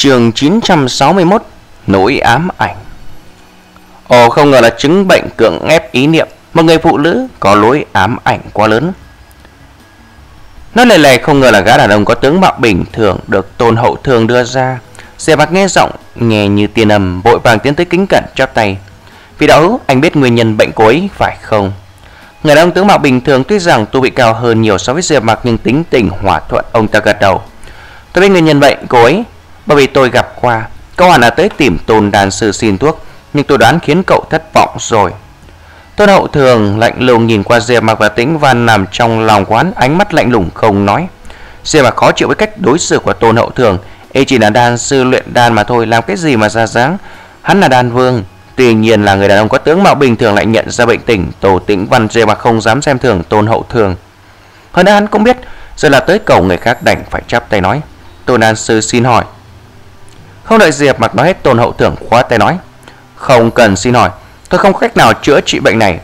Trường 961 Nỗi ám ảnh. Ồ, không ngờ là chứng bệnh cưỡng ép ý niệm. Một người phụ nữ có lối ám ảnh quá lớn. Nói lời lè không ngờ là gã đàn ông có tướng mạo bình thường Được tôn hậu thường đưa ra. Xe bạc nghe giọng Nghe như tiền âm Vội vàng tiến tới kính cẩn chắp tay. Vì đạo hữu, anh biết nguyên nhân bệnh cối phải không? Người đàn ông tướng mạo bình thường Tuy rằng tu vị cao hơn nhiều so với Diệp Mặc Nhưng tính tình, hòa thuận, Ông ta gật đầu. Tôi biết nguyên nhân bệnh cô ấy. Bởi vì tôi gặp qua Câu hẳn là tới tìm tôn đàn sư xin thuốc, Nhưng tôi đoán khiến cậu thất vọng rồi. Tôn hậu thường lạnh lùng nhìn qua Diệp Mặc và Tĩnh Văn nằm trong lòng quán, Ánh mắt lạnh lùng không nói. Diệp Mặc khó chịu với cách đối xử của tôn hậu thường. Y chỉ là đàn sư luyện đàn mà thôi, Làm cái gì mà ra dáng? Hắn là đàn vương, Tuy nhiên là người đàn ông có tướng mạo bình thường lại nhận ra bệnh tình Tổ tĩnh văn, Diệp Mặc không dám xem thường tôn hậu thường. Hơn nữa hắn cũng biết, Giờ là tới cầu người khác đành phải chắp tay nói. Tôn đàn sư xin hỏi không đợi Diệp Mặc nói hết tôn hậu thưởng khóa tay nói, Không cần xin hỏi, Tôi không có cách nào chữa trị bệnh này.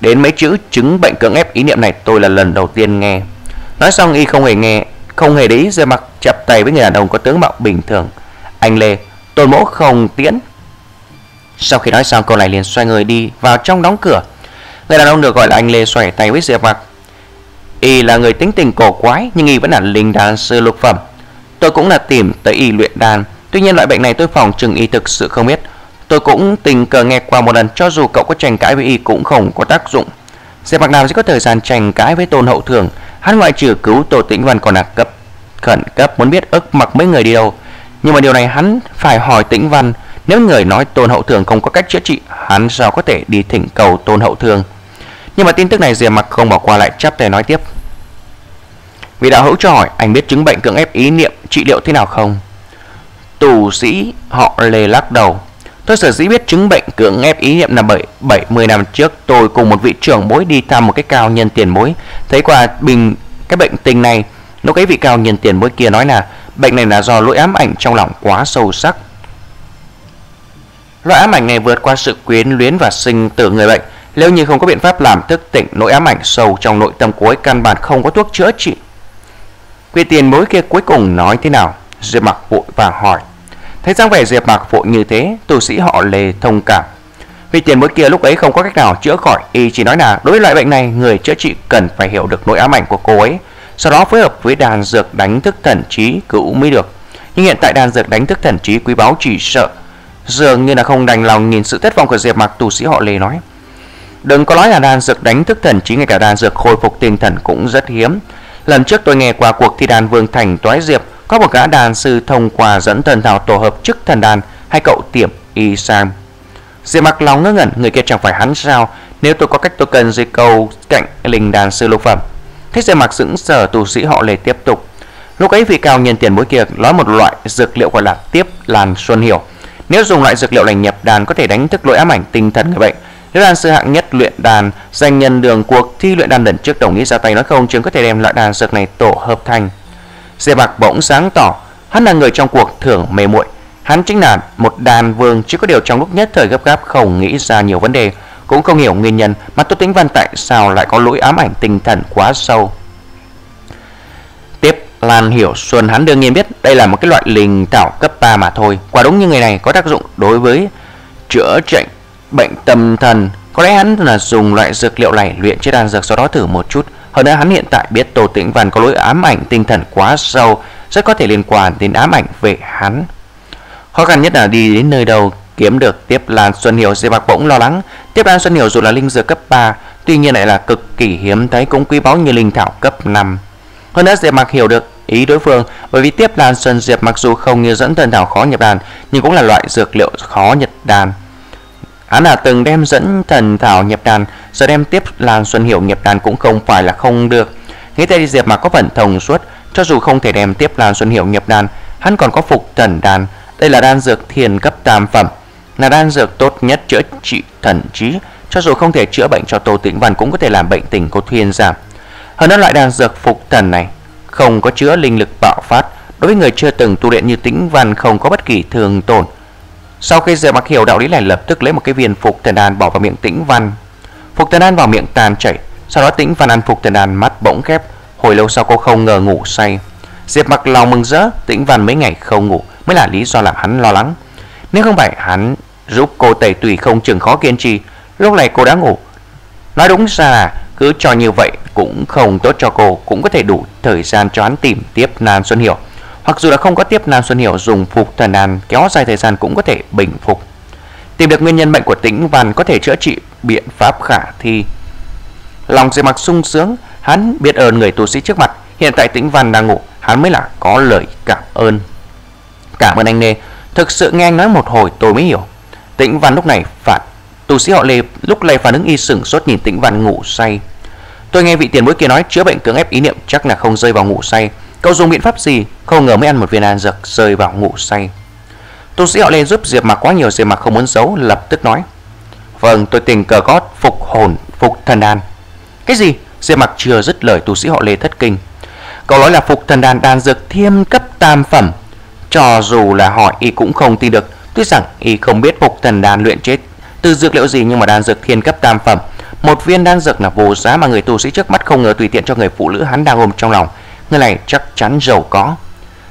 Đến mấy chữ chứng bệnh cưỡng ép ý niệm này tôi là lần đầu tiên nghe. Nói xong y không hề nghe, Không hề để ý Diệp Mặc chập tay với người đàn ông có tướng mạo bình thường. Anh Lê, Tôn mẫu không tiễn. Sau khi nói xong câu này liền xoay người đi vào trong đóng cửa. Người đàn ông được gọi là anh Lê xoay tay với Diệp Mặc Y là người tính tình cổ quái, Nhưng Y vẫn là linh đan sư lục phẩm. Tôi cũng là tìm tới Y luyện đan. Tuy nhiên loại bệnh này tôi phòng chừng Y thực sự không biết. Tôi cũng tình cờ nghe qua một lần Cho dù cậu có tranh cãi với Y cũng không có tác dụng. Diệp Mặc Đàm sẽ có thời gian tranh cãi với Tôn Hậu Thường Hắn ngoại trừ cứu Tô Tĩnh Văn còn là cấp, khẩn cấp, muốn biết ức mặc mấy người đi đâu. Nhưng mà điều này hắn phải hỏi Tĩnh Văn. Nếu người nói Tôn Hậu Thường không có cách chữa trị, Hắn sao có thể đi thỉnh cầu Tôn Hậu Thường Nhưng mà tin tức này Diệp Mặc không bỏ qua lại chắp tay nói tiếp. Vì đạo hữu cho hỏi, anh biết chứng bệnh cưỡng ép ý niệm trị liệu thế nào không? Tù sĩ họ lề lắc đầu. Tôi sở dĩ biết chứng bệnh cưỡng ép ý niệm là bởi 70 năm trước, tôi cùng một vị trưởng bối đi thăm một cái cao nhân tiền bối. Thấy qua bình, cái bệnh tình này, Lúc cái vị cao nhân tiền bối kia nói là, Bệnh này là do lỗi ám ảnh trong lòng quá sâu sắc. Loại ám ảnh này vượt qua sự quyến luyến và sinh tử người bệnh. Nếu như không có biện pháp làm thức tỉnh, nỗi ám ảnh sâu trong nội tâm cuối căn bản không có thuốc chữa trị. Quy tiền bối kia cuối cùng nói thế nào? Diệp mặc vội vàng hỏi. Thấy dáng vẻ Diệp mặc vội như thế, Tu sĩ họ lề thông cảm. Vì tiền bối kia lúc ấy không có cách nào chữa khỏi, Y chỉ nói là đối với loại bệnh này, Người chữa trị cần phải hiểu được nỗi ám ảnh của cô ấy. Sau đó phối hợp với đàn dược đánh thức thần trí cứu mới được. Nhưng hiện tại đàn dược đánh thức thần trí quý báu chỉ sợ. Dường như là không đành lòng nhìn sự thất vọng của Diệp mặc Tu sĩ họ lề nói. Đừng có nói là đàn dược đánh thức thần trí, Ngay cả đàn dược khôi phục tinh thần cũng rất hiếm. Lần trước tôi nghe qua cuộc thi đàn Vương Thành Toái Diệp có một gã đàn sư thông qua dẫn thần thảo tổ hợp chức thần đàn hay cậu tiệm y sang Diệp mặc lòng ngơ ngẩn, người kia chẳng phải hắn sao? Nếu tôi có cách tôi cần dưới câu cạnh linh đàn sư lục phẩm. Thế Diệp mặc sững sờ, tu sĩ họ lề tiếp tục. Lúc ấy vị cao nhân tiền bối kia nói một loại dược liệu gọi là tiếp làn xuân hiểu. Nếu dùng loại dược liệu này nhập đàn có thể đánh thức lỗi ám ảnh tinh thần người bệnh. Nếu đàn sư hạng nhất luyện đàn, danh nhân đường cuộc thi luyện đàn lần trước đồng ý ra tay nói không chứng có thể đem loại đàn dược này tổ hợp thành. Diệp Bạc bỗng sáng tỏ, hắn là người trong cuộc thường mê muội. Hắn chính là một đàn vương chỉ có điều trong lúc nhất thời gấp gáp không nghĩ ra nhiều vấn đề, cũng không hiểu nguyên nhân mà Tô Tĩnh Văn tại sao lại có lỗi ám ảnh tinh thần quá sâu. Tiếp Lan Hiểu Xuân hắn đương nhiên biết đây là một cái loại linh thảo cấp 3 mà thôi. Quả đúng như người này có tác dụng đối với chữa trị bệnh tâm thần. Có lẽ hắn là dùng loại dược liệu này luyện chế đan dược sau đó thử một chút hơn nữa hắn hiện tại biết Tô Tĩnh Văn có lỗi ám ảnh tinh thần quá sâu, rất có thể liên quan đến ám ảnh về hắn. Khó khăn nhất là đi đến nơi đâu kiếm được tiếp Lan Xuân Hiểu Dê Bạc bỗng lo lắng. Tiếp Lan Xuân Hiểu dù là linh dược cấp 3, tuy nhiên lại là cực kỳ hiếm thấy cũng quý báu như linh thảo cấp 5. Hơn nữa Diệp mặc hiểu được ý đối phương bởi vì tiếp Lan Xuân Diệp mặc dù không như dẫn thần thảo khó nhập đàn nhưng cũng là loại dược liệu khó nhập đàn. Hắn là từng đem dẫn thần thảo nhập đàn, Giờ đem tiếp làn Xuân Hiểu nhập đàn cũng không phải là không được. Nghĩ tới Diệp mà có phần thông suốt, Cho dù không thể đem tiếp làn Xuân Hiểu nhập đàn, Hắn còn có phục thần đàn. Đây là đan dược thiền cấp tam phẩm, Là đan dược tốt nhất chữa trị thần trí. Cho dù không thể chữa bệnh cho Tô Tĩnh Văn Cũng có thể làm bệnh tình cô Thuyên giảm Hơn nữa loại đan dược phục thần này Không có chữa linh lực bạo phát. Đối với người chưa từng tu luyện như Tĩnh Văn Không có bất kỳ thường tổn sau khi Diệp Mặc hiểu đạo lý này lập tức lấy một cái viên phục thần đan bỏ vào miệng Tĩnh Văn. Phục thần đan vào miệng tàn chảy, sau đó Tĩnh Văn ăn phục thần đan mắt bỗng khép, hồi lâu sau cô không ngờ ngủ say. Diệp Mặc lòng mừng rỡ, Tĩnh Văn mấy ngày không ngủ, mới là lý do làm hắn lo lắng. Nếu không phải hắn giúp cô tẩy tùy không chừng khó kiên trì, lúc này cô đã ngủ. Nói đúng ra là cứ cho như vậy cũng không tốt cho cô, cũng có thể đủ thời gian cho hắn tìm tiếp Nan Xuân Hiểu. Hoặc dù là không có tiếp Nam Xuân Hiểu dùng phục thần đàn kéo dài thời gian cũng có thể bình phục. Tìm được nguyên nhân bệnh của tĩnh văn có thể chữa trị biện pháp khả thi. Lòng dạ dề mặc sung sướng, hắn biết ơn người tu sĩ trước mặt. Hiện tại tĩnh văn đang ngủ, hắn mới là có lời cảm ơn. Cảm ơn anh Nê, thực sự nghe anh nói một hồi tôi mới hiểu. Tĩnh văn lúc này phản, Tu sĩ họ Lê lúc này phản ứng y sửng sốt nhìn Tĩnh Văn ngủ say. Tôi nghe vị tiền bối kia nói chữa bệnh cưỡng ép ý niệm chắc là không rơi vào ngủ say. Cậu dùng biện pháp gì? Không ngờ mới ăn một viên đan dược rơi vào ngủ say. Tu sĩ họ Lê giúp Diệp Mạc quá nhiều Diệp Mạc không muốn giấu lập tức nói. Vâng, tôi tình cờ có phục hồn, phục thần đan. Cái gì? Diệp Mạc chưa dứt lời tu sĩ họ Lê thất kinh. Cậu nói là phục thần đan đan dược thiêm cấp tam phẩm. Cho dù là hỏi y cũng không tin được. Tuy rằng y không biết phục thần đan luyện chế từ dược liệu gì nhưng mà đan dược thiên cấp tam phẩm một viên đan dược là vô giá mà người tu sĩ trước mắt không ngờ tùy tiện cho người phụ nữ hắn đang ôm trong lòng người này chắc chắn giàu có.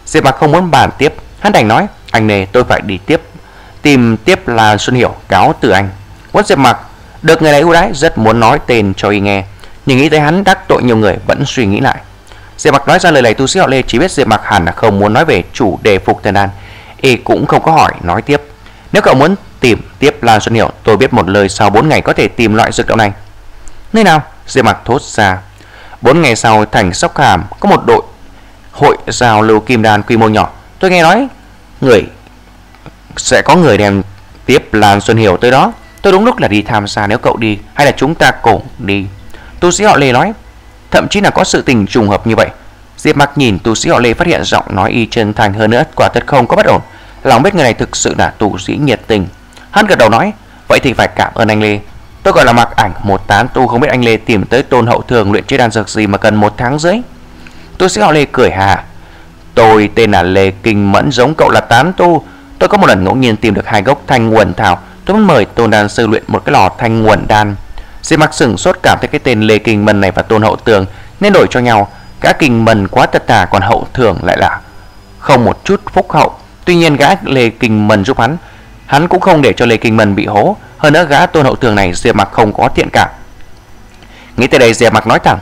Diệp mặc không muốn bàn tiếp. Hắn đành nói, anh nề, tôi phải đi tiếp, tìm tiếp là xuân hiểu, cáo từ anh. Quất diệp mặc được người này ưu đãi, rất muốn nói tên cho y nghe. Nhưng nghĩ tới hắn đắc tội nhiều người, vẫn suy nghĩ lại. Diệp mặc nói ra lời này tu sĩ họ lê, chỉ biết diệp mặc hẳn là không muốn nói về chủ đề phục thần đan. Y cũng không có hỏi, nói tiếp, nếu cậu muốn tìm tiếp Lan Xuân Hiểu, Tôi biết một lời sau 4 ngày có thể tìm loại dược liệu này. Nơi nào? Diệp Mặc thốt ra. 4 ngày sau, thành Sóc Hàm Có một đội hội giao lưu kim đan quy mô nhỏ. Tôi nghe nói Người, Sẽ có người đem tiếp Lan Xuân Hiểu tới đó. Tôi đúng lúc là đi tham gia, nếu cậu đi, Hay là chúng ta cùng đi. Tu sĩ họ Lê nói, Thậm chí là có sự tình trùng hợp như vậy. Diệp Mặc nhìn tu sĩ họ Lê phát hiện giọng nói y chân thành hơn nữa, Quả thật không có bất ổn. Lòng biết người này thực sự là tu sĩ nhiệt tình. Hắn gật đầu nói, Vậy thì phải cảm ơn anh Lê. Tôi gọi là mặc ảnh, một tán tu không biết anh Lê tìm tới tôn hậu thường luyện chế đan dược gì mà cần một tháng rưỡi. Tôi sĩ họ Lê cười hà Tôi tên là Lê Kinh Mẫn, giống cậu là tán tu. Tôi có một lần ngẫu nhiên tìm được hai gốc thanh nguồn thảo. Tôi muốn mời tôn đan sư luyện một cái lò thanh nguồn đan. Diệp mặc sửng sốt cảm thấy cái tên Lê Kinh Mẫn này và tôn hậu tường Nên đổi cho nhau. Gã Kinh Mẫn quá tất tà còn hậu thường lại là Không một chút phúc hậu. Tuy nhiên gã Lê Kinh Mẫn giúp hắn. Hắn cũng không để cho Lê Kinh Mân bị hố. Hơn nữa gã tôn hậu thường này Diệp Mặc không có thiện cảm. Nghĩ tới đây Diệp Mặc nói thẳng,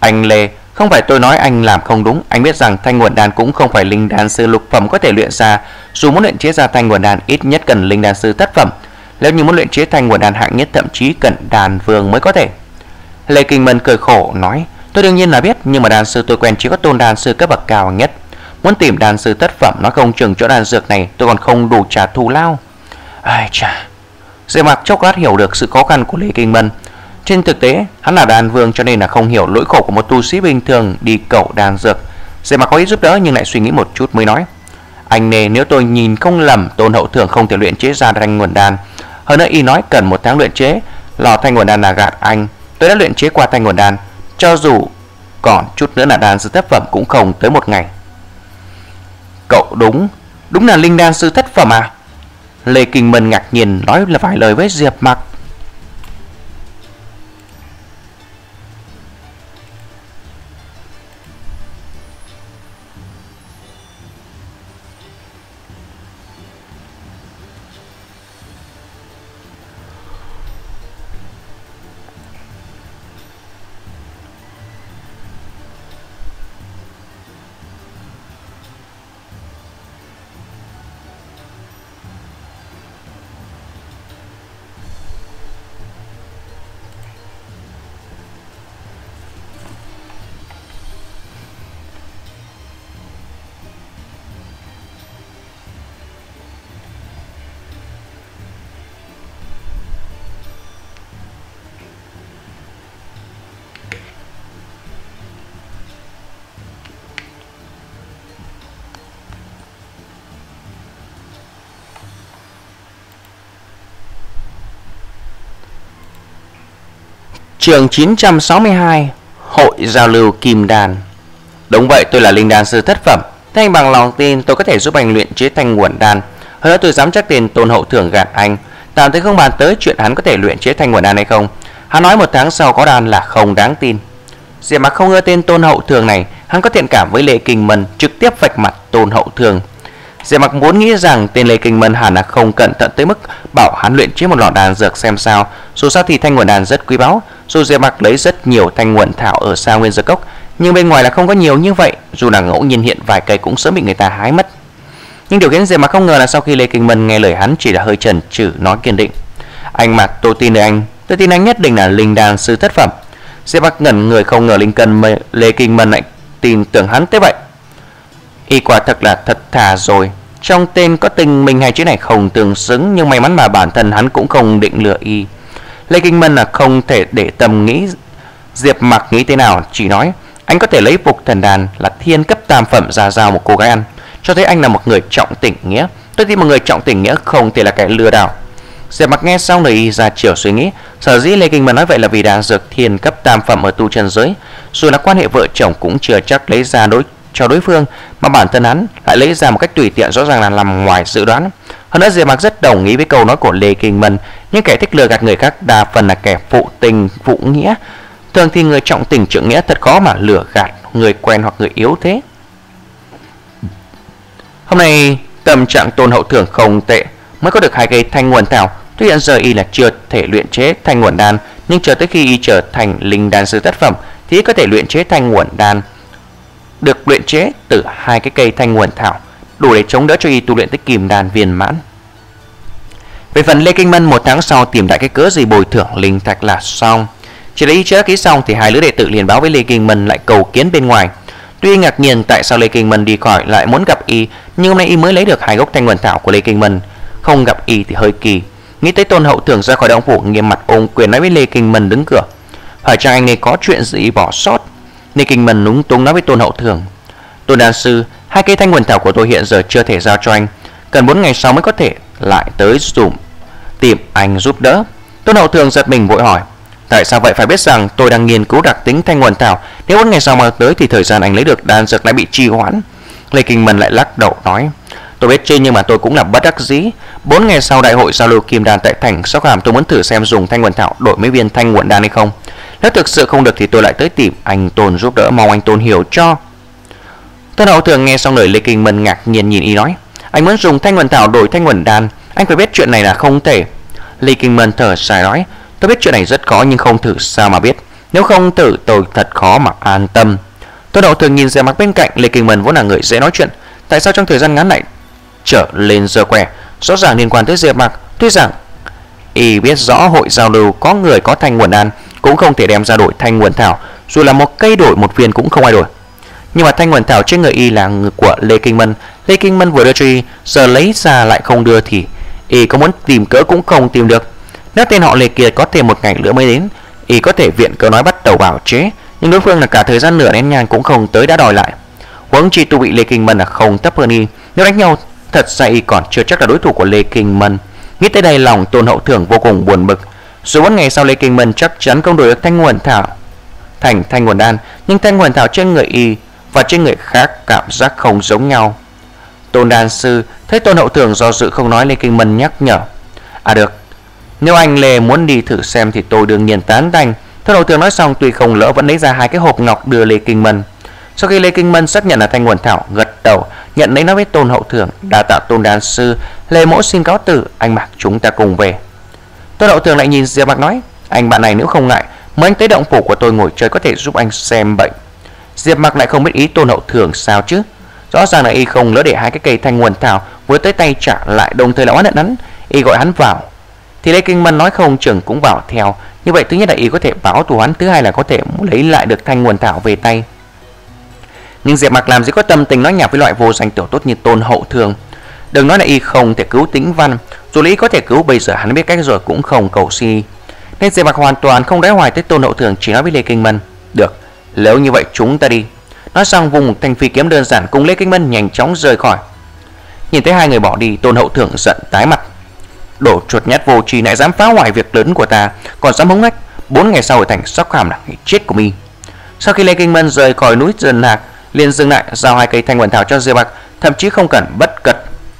Anh Lê, không phải tôi nói anh làm không đúng. Anh biết rằng thanh nguồn đan cũng không phải linh đan sư lục phẩm có thể luyện ra. Dù muốn luyện chế ra thanh nguồn đan, ít nhất cần linh đan sư thất phẩm. Nếu như muốn luyện chế thanh nguồn đan hạng nhất, thậm chí cần đàn vương mới có thể. Lê Kinh Mân cười khổ nói, Tôi đương nhiên là biết, Nhưng mà đàn sư tôi quen chỉ có tôn đan sư cấp bậc cao nhất. Muốn tìm đàn sư thất phẩm, Nó không chừng chỗ đàn dược này tôi còn không đủ trả thù lao. Ai chà. Dễ mặt chốc lát hiểu được sự khó khăn của Lê Kinh Mân. Trên thực tế, hắn là đàn vương cho nên là không hiểu lỗi khổ của một tu sĩ bình thường đi cậu đàn dược. Dễ mặt có ý giúp đỡ nhưng lại suy nghĩ một chút mới nói, Anh nề nếu tôi nhìn không lầm, tôn hậu thường không thể luyện chế ra thanh nguồn đàn. Hơn nữa y nói cần một tháng luyện chế, Lò thanh nguồn đàn là gạt anh. Tôi đã luyện chế qua thanh nguồn đàn. Cho dù còn chút nữa là đàn sư thất phẩm cũng không tới một ngày. Cậu đúng Đúng là linh đan sư thất phẩm à? Lê Kinh Mân ngạc nhiên nói là vài lời với Diệp Mặc Trường 962 Hội giao lưu Kim Đan. Đúng vậy tôi là linh đan sư thất phẩm. Thế anh bằng lòng tin tôi có thể giúp anh luyện chế thanh nguồn đan. Hơn nữa tôi dám chắc tiền tôn hậu thưởng gạt anh. Tạm thấy không bàn tới chuyện hắn có thể luyện chế thanh nguồn đan hay không. Hắn nói một tháng sau có đan là không đáng tin. Diệp mặt không ưa tên tôn hậu thường này. Hắn có thiện cảm với lệ kinh mần Trực tiếp vạch mặt tôn hậu thường Diệp Mặc muốn nghĩ rằng tên Lê Kinh Mân hẳn là không cẩn thận tới mức bảo hắn luyện chế một lọ đàn dược xem sao. Dù sao thì thanh nguồn đàn rất quý báu, dù Diệp Mặc lấy rất nhiều thanh nguồn thảo ở xa nguyên giờ cốc, nhưng bên ngoài là không có nhiều như vậy, dù là ngẫu nhiên hiện vài cây cũng sớm bị người ta hái mất. Nhưng điều khiến Diệp Mặc không ngờ là sau khi Lê Kinh Mân nghe lời hắn chỉ là hơi chần chừ nói kiên định. Anh Mặc, tôi tin lời anh, tôi tin anh nhất định là linh đan sư thất phẩm. Diệp Mặc ngẩn người không ngờ Linh Cân Lê Kinh Mân lại tin tưởng hắn tới vậy. Y quả thật là thật thà rồi Trong tên có tình mình hai chữ này không tương xứng Nhưng may mắn mà bản thân hắn cũng không định lừa Y Lê Kinh Mân là không thể để tâm nghĩ Diệp mặc nghĩ thế nào Chỉ nói anh có thể lấy phục thần đàn là thiên cấp tam phẩm ra giao một cô gái ăn. Cho thấy anh là một người trọng tình nghĩa. Tôi tin một người trọng tình nghĩa không thể là kẻ lừa đảo. Diệp mặc nghe xong lời ra chiều suy nghĩ. Sở dĩ Lê Kinh Mân nói vậy là vì đan dược thiên cấp tam phẩm ở tu chân giới. Dù là quan hệ vợ chồng cũng chưa chắc lấy ra đối cho đối phương mà bản thân hắn lại lấy ra một cách tùy tiện rõ ràng là nằm ngoài dự đoán. Hơn nữa Diệp Mặc rất đồng ý với câu nói của Lê Kinh Mân, những kẻ thích lừa gạt người khác đa phần là kẻ phụ tình phụ nghĩa. Thường thì người trọng tình trưởng nghĩa thật khó mà lừa gạt người quen hoặc người yếu thế. Hôm nay tâm trạng Tôn Hậu Thưởng không tệ, mới có được hai cây thanh nguồn thảo. Tuy hiện giờ y là chưa thể luyện chế thanh nguồn đan, nhưng chờ tới khi y trở thành linh đan sư tác phẩm thì có thể luyện chế thanh nguồn đan được luyện chế từ hai cái cây thanh nguồn thảo, đủ để chống đỡ cho y tu luyện tới kim đan viên mãn. Về phần Lê Kinh Mân một tháng sau tìm đại cái cớ gì bồi thưởng linh thạch là xong. Chỉ lấy chữa ký xong thì hai lứa đệ tử liền báo với Lê Kinh Mân lại cầu kiến bên ngoài. Tuy ngạc nhiên tại sao Lê Kinh Mân đi khỏi lại muốn gặp y, nhưng hôm nay y mới lấy được hai gốc thanh nguyên thảo của Lê Kinh Mân, không gặp y thì hơi kỳ. Nghĩ tới Tôn Hậu Thường ra khỏi động phủ nghiêm mặt ôm quyền nói với Lê Kinh Mân đứng cửa. Phải chăng anh ấy có chuyện gì bỏ sót? Lê Kinh Mân núng túng nói với Tôn Hậu Thường Tôn Đan Sư Hai cây thanh nguyên thảo của tôi hiện giờ chưa thể giao cho anh Cần 4 ngày sau mới có thể lại tới dùm Tìm anh giúp đỡ. Tôn Hậu Thường giật mình vội hỏi, Tại sao vậy? Phải biết rằng tôi đang nghiên cứu đặc tính thanh nguồn thảo. Nếu một ngày sau mà tới thì thời gian anh lấy được đan dược lại bị trì hoãn. Lê Kinh Mân lại lắc đầu nói, Tôi biết chứ, nhưng mà tôi cũng là bất đắc dĩ. 4 ngày sau đại hội giao lưu kim đan tại thành Sóc Hàm, tôi muốn thử xem dùng thanh nguồn thảo đổi mấy viên thanh nguồn đan hay không. Nếu thực sự không được thì tôi lại tới tìm anh Tôn giúp đỡ, Mong anh Tôn hiểu cho. Tân hậu thường nghe xong lời Lê Kinh Mân ngạc nhiên nhìn y nói, Anh muốn dùng thanh nguồn thảo đổi thanh nguồn đan anh phải biết chuyện này là không thể. Lê Kinh thở dài nói Tôi biết chuyện này rất khó nhưng không thử sao mà biết. Nếu không thử tôi thật khó mà an tâm. Tôi đầu thường nhìn ra mặt bên cạnh Lê Kinh Mân vốn là người dễ nói chuyện. Tại sao trong thời gian ngắn này trở lên giờ quẻ Rõ ràng liên quan tới Diệp Mạc. Tuy rằng Y biết rõ hội giao lưu có người có thanh nguồn an cũng không thể đem ra đổi thanh nguồn thảo, dù là một cây đổi một viên cũng không ai đổi. Nhưng mà thanh nguồn thảo trên người y là người của Lê Kinh Mân, Lê Kinh Mân vừa đưa cho y, giờ lấy ra lại không đưa thì y có muốn tìm cỡ cũng không tìm được. Nếu tên họ Lê kia có thêm một ngày nữa mới đến, y có thể viện cớ nói bắt đầu bảo chế, nhưng đối phương là cả thời gian nửa nén nhang cũng không tới đã đòi lại. Huống chi tu bị Lê Kinh Mân là không thấp hơn y, nếu đánh nhau thật ra y còn chưa chắc là đối thủ của Lê Kinh Mân. Nghĩ tới đây lòng Tôn Hậu Thưởng vô cùng buồn bực, dù bốn ngày sau Lê Kinh Mân chắc chắn không đổi được thanh nguồn thảo thành thanh nguồn đan, nhưng thanh nguồn thảo trên người y và trên người khác cảm giác không giống nhau. Tôn đan sư thấy Tôn hậu thường do dự không nói Lê Kinh Mân nhắc nhở. À được, nếu anh Lê muốn đi thử xem thì tôi đương nhiên tán thành. Tôn hậu thường nói xong tuy không lỡ vẫn lấy ra hai cái hộp ngọc đưa Lê Kinh Mân. Sau khi Lê Kinh Mân xác nhận là thanh nguồn thảo, gật đầu, nhận lấy nói với Tôn hậu thường, đa tạ Tôn đan sư, Lê mỗ xin cáo tử, anh mặc chúng ta cùng về. Tôn Hậu Thường lại nhìn Diệp Mạc nói Anh bạn này nếu không ngại Mời anh tới động phủ của tôi ngồi chơi có thể giúp anh xem bệnh Diệp Mạc lại không biết ý Tôn Hậu Thường sao chứ Rõ ràng là y không lỡ để hai cái cây thanh nguồn thảo Vừa tới tay trả lại đồng thời là oán hận hắn. Y gọi hắn vào. Thì Lê Kinh Mân nói không chừng cũng vào theo. Như vậy thứ nhất là y có thể báo thù hắn Thứ hai là có thể lấy lại được thanh nguồn thảo về tay. Nhưng Diệp mặc làm gì có tâm tình nói nhảm với loại vô danh tiểu tốt như Tôn Hậu Thường? Đừng nói là y không thể cứu tính văn. Dù lý có thể cứu bây giờ hắn biết cách rồi cũng không cầu si. Nên Diệp mặc hoàn toàn không đáy hoài tới tôn hậu thường chỉ nói với Lê Kinh Mân Được, nếu như vậy chúng ta đi. Nói xong vùng một thanh phi kiếm đơn giản cùng Lê Kinh Mân nhanh chóng rời khỏi. Nhìn thấy hai người bỏ đi tôn hậu thượng giận tái mặt. Đổ chuột nhát vô tri lại dám phá hoại việc lớn của ta Còn dám hống hách. Bốn ngày sau ở thành sóc hàm là ngày chết của mi. Sau khi Lê Kinh Mân rời khỏi núi Dần Hạc liền dừng lại giao hai cây thanh quần thảo cho Diệp Bạc Thậm chí không cần bất cật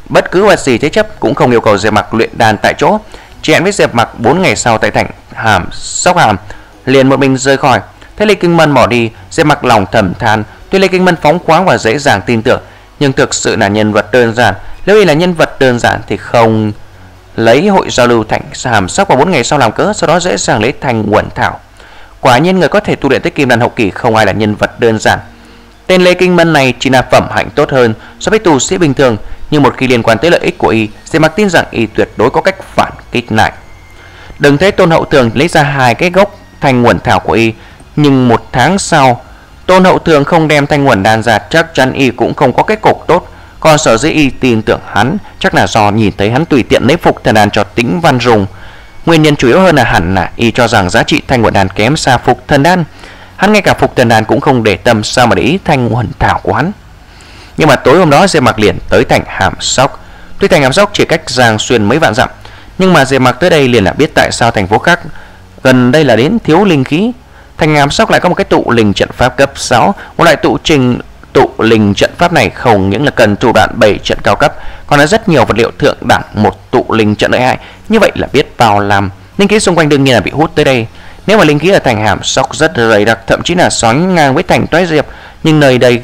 Bất cứ vật gì thế chấp cũng không yêu cầu Diệp Mặc luyện đàn tại chỗ, chỉ hẹn với Diệp Mặc 4 ngày sau tại thành Hàm, Sóc Hàm, liền một mình rời khỏi. Thấy Lê Kinh Mân bỏ đi, Diệp Mặc lòng thầm than, tuy Lê Kinh Mân phóng khoáng và dễ dàng tin tưởng, nhưng thực sự là nhân vật đơn giản, Nếu y là nhân vật đơn giản thì không lấy hội giao lưu thành hàm sóc vào 4 ngày sau làm cớ, sau đó dễ dàng lấy thành quẩn thảo. Quả nhiên người có thể tu luyện tới kim đan hậu kỳ không ai là nhân vật đơn giản. Tên Lê Kinh Mân này chỉ là phẩm hạnh tốt hơn so với tu sĩ bình thường, nhưng một khi liên quan tới lợi ích của y, sẽ mặc tin rằng y tuyệt đối có cách phản kích lại. Đừng thấy Tôn Hậu Thường lấy ra hai cái gốc thành nguồn thảo của y, nhưng một tháng sau, Tôn Hậu Thường không đem thanh nguồn đan ra, chắc chắn y cũng không có kết cục tốt. Còn sở dĩ y tin tưởng hắn, chắc là do nhìn thấy hắn tùy tiện lấy phục thần đàn cho tính văn dùng. Nguyên nhân chủ yếu hơn là hẳn là y cho rằng giá trị thanh nguồn đan kém xa phục thần đan. Hắn ngay cả phục thần đàn cũng không để tâm sao mà để ý thanh nguồn thảo của hắn. Nhưng mà tối hôm đó Diệp Mặc liền tới thành Hàm Sóc. Tuy thành Hàm Sóc chỉ cách Giang Xuyên mấy vạn dặm, nhưng mà Diệp Mặc tới đây liền là biết tại sao thành phố khác gần đây là đến thiếu linh khí. Thành Hàm Sóc lại có một cái tụ linh trận pháp cấp 6, một loại tụ trình tụ linh trận pháp này không những là cần thủ đoạn 7 trận cao cấp, còn là rất nhiều vật liệu thượng đẳng một tụ linh trận lợi hại. Như vậy là biết vào làm linh khí xung quanh đương nhiên là bị hút tới đây. Nếu mà linh khí ở thành Hàm Sóc rất dày đặc, thậm chí là xoắn ngang với thành Toái Diệp, nhưng nơi đây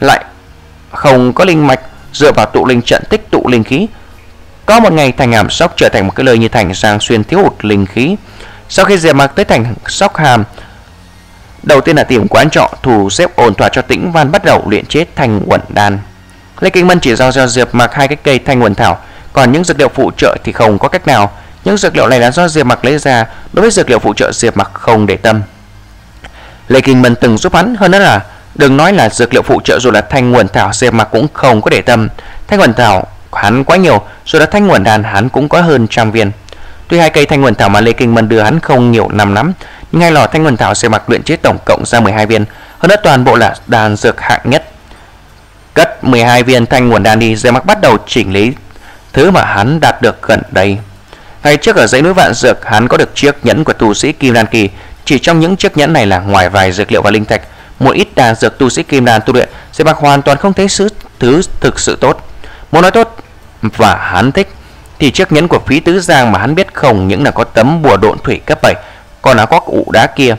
lại không có linh mạch dựa vào tụ linh trận tích tụ linh khí. Có một ngày thành Hàm Sóc trở thành một cái lời như thành Giang Xuyên thiếu hụt linh khí. Sau khi Diệp Mặc tới thành Sóc Hàm, đầu tiên là tìm quán trọ thủ xếp ổn thỏa cho Tĩnh Văn bắt đầu luyện chế thành quẩn đan. Lê Kinh Mân chỉ giao cho Diệp Mặc hai cái cây thanh quần thảo, còn những dược liệu phụ trợ thì không có cách nào. Những dược liệu này là do Diệp Mặc lấy ra, đối với dược liệu phụ trợ Diệp Mặc không để tâm. Lê Kinh Mân từng giúp hắn hơn nữa là Đừng nói là dược liệu phụ trợ dù là thanh nguồn thảo Diệp Mặc cũng không có để tâm. Thanh nguồn thảo hắn quá nhiều, rồi là thanh nguồn đan hắn cũng có hơn trăm viên. Tuy hai cây thanh nguồn thảo mà Lê Kinh Mân đưa hắn không nhiều năm lắm, ngay lò thanh nguồn thảo Diệp Mặc luyện chế tổng cộng ra 12 viên, hơn nữa toàn bộ là đan dược hạng nhất. Cất 12 viên thanh nguồn đan đi, Diệp Mặc bắt đầu chỉnh lý thứ mà hắn đạt được gần đây. Ngày trước ở dãy núi vạn dược, hắn có được chiếc nhẫn của tu sĩ Kim Đan Kỳ. Chỉ trong những chiếc nhẫn này là ngoài vài dược liệu và linh thạch, một ít đan dược tu sĩ kim đan tu luyện sẽ mặc hoàn toàn không thấy sự thứ thực sự tốt muốn nói tốt và hắn thích thì chiếc nhẫn của phí tứ giang mà hắn biết không những là có tấm bùa độn thủy cấp 7 còn là có ụ đá kia.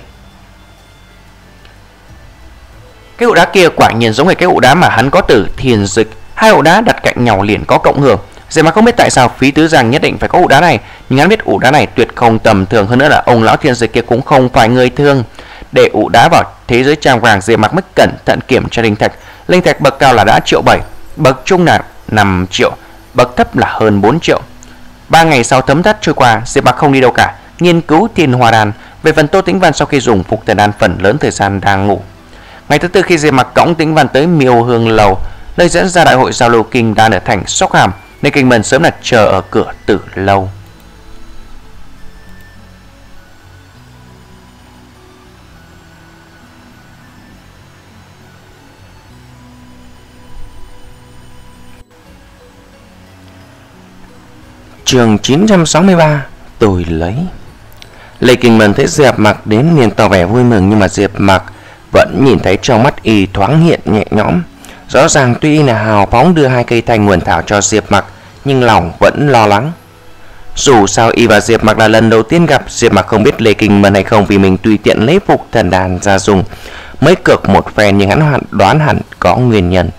Cái ụ đá kia quả nhiên giống như cái ụ đá mà hắn có từ thiền dịch. Hai ụ đá đặt cạnh nhau liền có cộng hưởng. Dễ mà không biết tại sao phí tứ giang nhất định phải có ụ đá này Nhưng hắn biết ụ đá này tuyệt không tầm thường hơn nữa là ông lão thiên dịch kia cũng không phải người thương để ụ đá vào thế giới trang vàng Diệp Mặc mất cẩn thận kiểm tra linh thạch. Linh thạch bậc cao là đã triệu 7, bậc trung là 5 triệu, bậc thấp là hơn 4 triệu. Ba ngày sau thấm thắt trôi qua, Diệp Mặc không đi đâu cả, nghiên cứu thiên hoa đan. Về phần Tô Tĩnh Văn sau khi dùng phục thần đan phần lớn thời gian đang ngủ. Ngày thứ tư khi Diệp Mặc cõng Tĩnh Văn tới Miêu Hương lầu, nơi diễn ra đại hội giao lưu kinh đan ở thành Sóc Hàm, nên Kinh mần sớm đặt chờ ở cửa từ lâu. Trường 963 Tôi lấy Lê Kinh Mân thấy Diệp Mặc đến liền tỏ vẻ vui mừng, Nhưng mà Diệp Mặc vẫn nhìn thấy trong mắt y thoáng hiện nhẹ nhõm. Rõ ràng tuy là hào phóng đưa hai cây thanh nguồn thảo cho Diệp Mặc, Nhưng lòng vẫn lo lắng. Dù sao y và Diệp Mặc là lần đầu tiên gặp, Diệp Mặc không biết Lê Kinh Mân hay không Vì mình tùy tiện lấy phục thần đàn ra dùng, Mới cược một phen nhưng hắn đoán hẳn có nguyên nhân.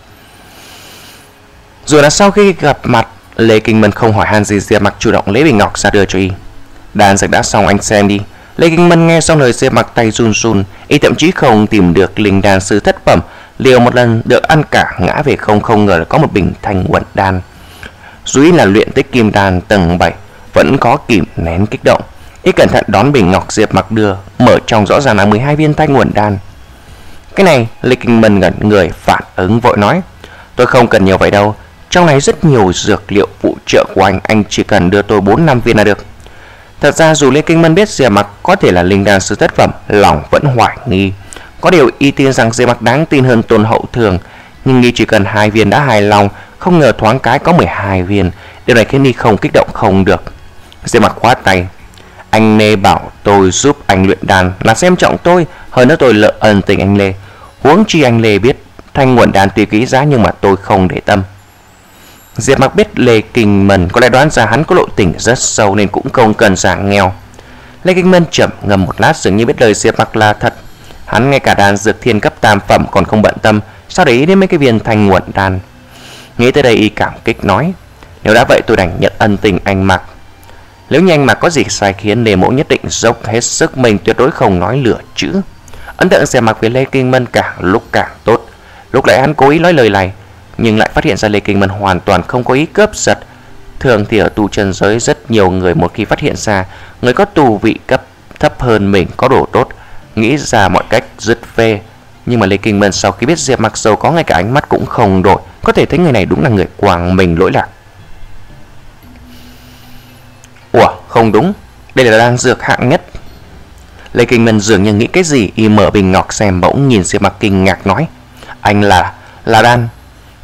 Rồi là sau khi gặp mặt, Lê Kinh Mân không hỏi han gì, Diệp Mặc chủ động lấy bình ngọc ra đưa cho y. Đàn giặc đã xong anh xem đi. Lê Kinh Mân nghe xong lời xe Mặc tay run run, y thậm chí không tìm được linh đàn sư thất phẩm, liều một lần được ăn cả ngã về không không ngờ là có một bình thành quận đan. Duy là luyện tích kim đan tầng 7, vẫn có kìm nén kích động. Y cẩn thận đón bình ngọc Diệp Mặc đưa, mở trong rõ ràng là 12 viên thanh nguồn đan. Cái này, Lê Kinh Mân ngẩn người phản ứng vội nói, tôi không cần nhiều vậy đâu, trong này rất nhiều dược liệu phụ trợ của anh, anh chỉ cần đưa tôi 4 năm viên là được. Thật ra dù Lê Kinh Mân biết Diệp Mặc có thể là linh đan sư thất phẩm, lòng vẫn hoài nghi. Có điều y tin rằng Diệp Mặc đáng tin hơn Tôn Hậu Thường, nhưng y chỉ cần hai viên đã hài lòng, không ngờ thoáng cái có 12 viên, điều này khiến y không kích động không được. Diệp Mặc khóa tay, anh Lê bảo tôi giúp anh luyện đan là xem trọng tôi, hơn nữa tôi lỡ ân tình anh Lê. Huống chi anh Lê biết thanh nguồn đan tuy kỹ giá nhưng mà tôi không để tâm. Diệp Mặc biết Lê Kinh Mân có lẽ đoán ra hắn có lộ tình rất sâu nên cũng không cần giả nghèo. Lê Kinh Mân chậm ngầm một lát dường như biết lời Diệp Mặc là thật. Hắn ngay cả đàn dược thiên cấp tam phẩm còn không bận tâm, sao để ý đến mấy cái viên thành nguồn đan. Nghĩ tới đây y cảm kích nói, Nếu đã vậy tôi đành nhận ân tình anh Mặc Nếu như anh Mặc có gì sai khiến Lê Mỗ nhất định dốc hết sức mình Tuyệt đối không nói lửa chữ Ấn tượng Diệp Mặc với Lê Kinh Mân càng lúc càng tốt Lúc lại hắn cố ý nói lời này nhưng lại phát hiện ra Lê Kinh Mân hoàn toàn không có ý cướp giật. Thường thì ở tù trần giới rất nhiều người một khi phát hiện ra Người có tù vị cấp thấp hơn mình có đồ tốt Nghĩ ra mọi cách dứt phê. Nhưng mà Lê Kinh Mân sau khi biết Diệp Mặc Dầu có ngay cả ánh mắt cũng không đổi Có thể thấy người này đúng là người quàng mình lỗi lạc. Ủa không đúng. Đây là đang dược hạng nhất. Lê Kinh Mân dường như nghĩ cái gì Y mở bình ngọc xem bỗng nhìn Diệp Mặc kinh ngạc nói Anh là, là đan.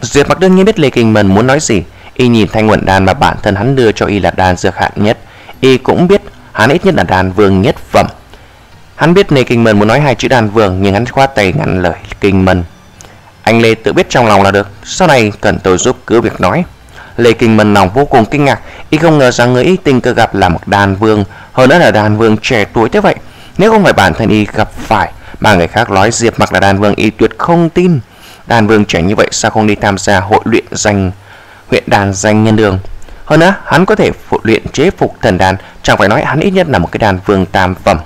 Diệp Mặc đương nhiên biết Lê Kinh Mân muốn nói gì? Y nhìn thanh nguồn đan mà bản thân hắn đưa cho Y là đan dược hạn nhất. Y cũng biết hắn ít nhất là đan vương nhất phẩm. Hắn biết Lê Kinh Mân muốn nói hai chữ đan vương, Nhưng hắn khoát tay ngăn lời Kinh Mân Anh Lê tự biết trong lòng là được, Sau này cần tôi giúp cứ việc nói. Lê Kinh Mân lòng vô cùng kinh ngạc. Y không ngờ rằng người Y tình cờ gặp là một đàn vương, Hơn nữa là đàn vương trẻ tuổi thế vậy. Nếu không phải bản thân Y gặp phải, Mà người khác nói Diệp mặc là đàn vương Y tuyệt không tin. Đàn vương trẻ như vậy sao không đi tham gia hội luyện danh, huyện đàn danh nhân đường? Hơn nữa, hắn có thể phụ luyện chế phục thần đàn, chẳng phải nói hắn ít nhất là một cái đàn vương tam phẩm.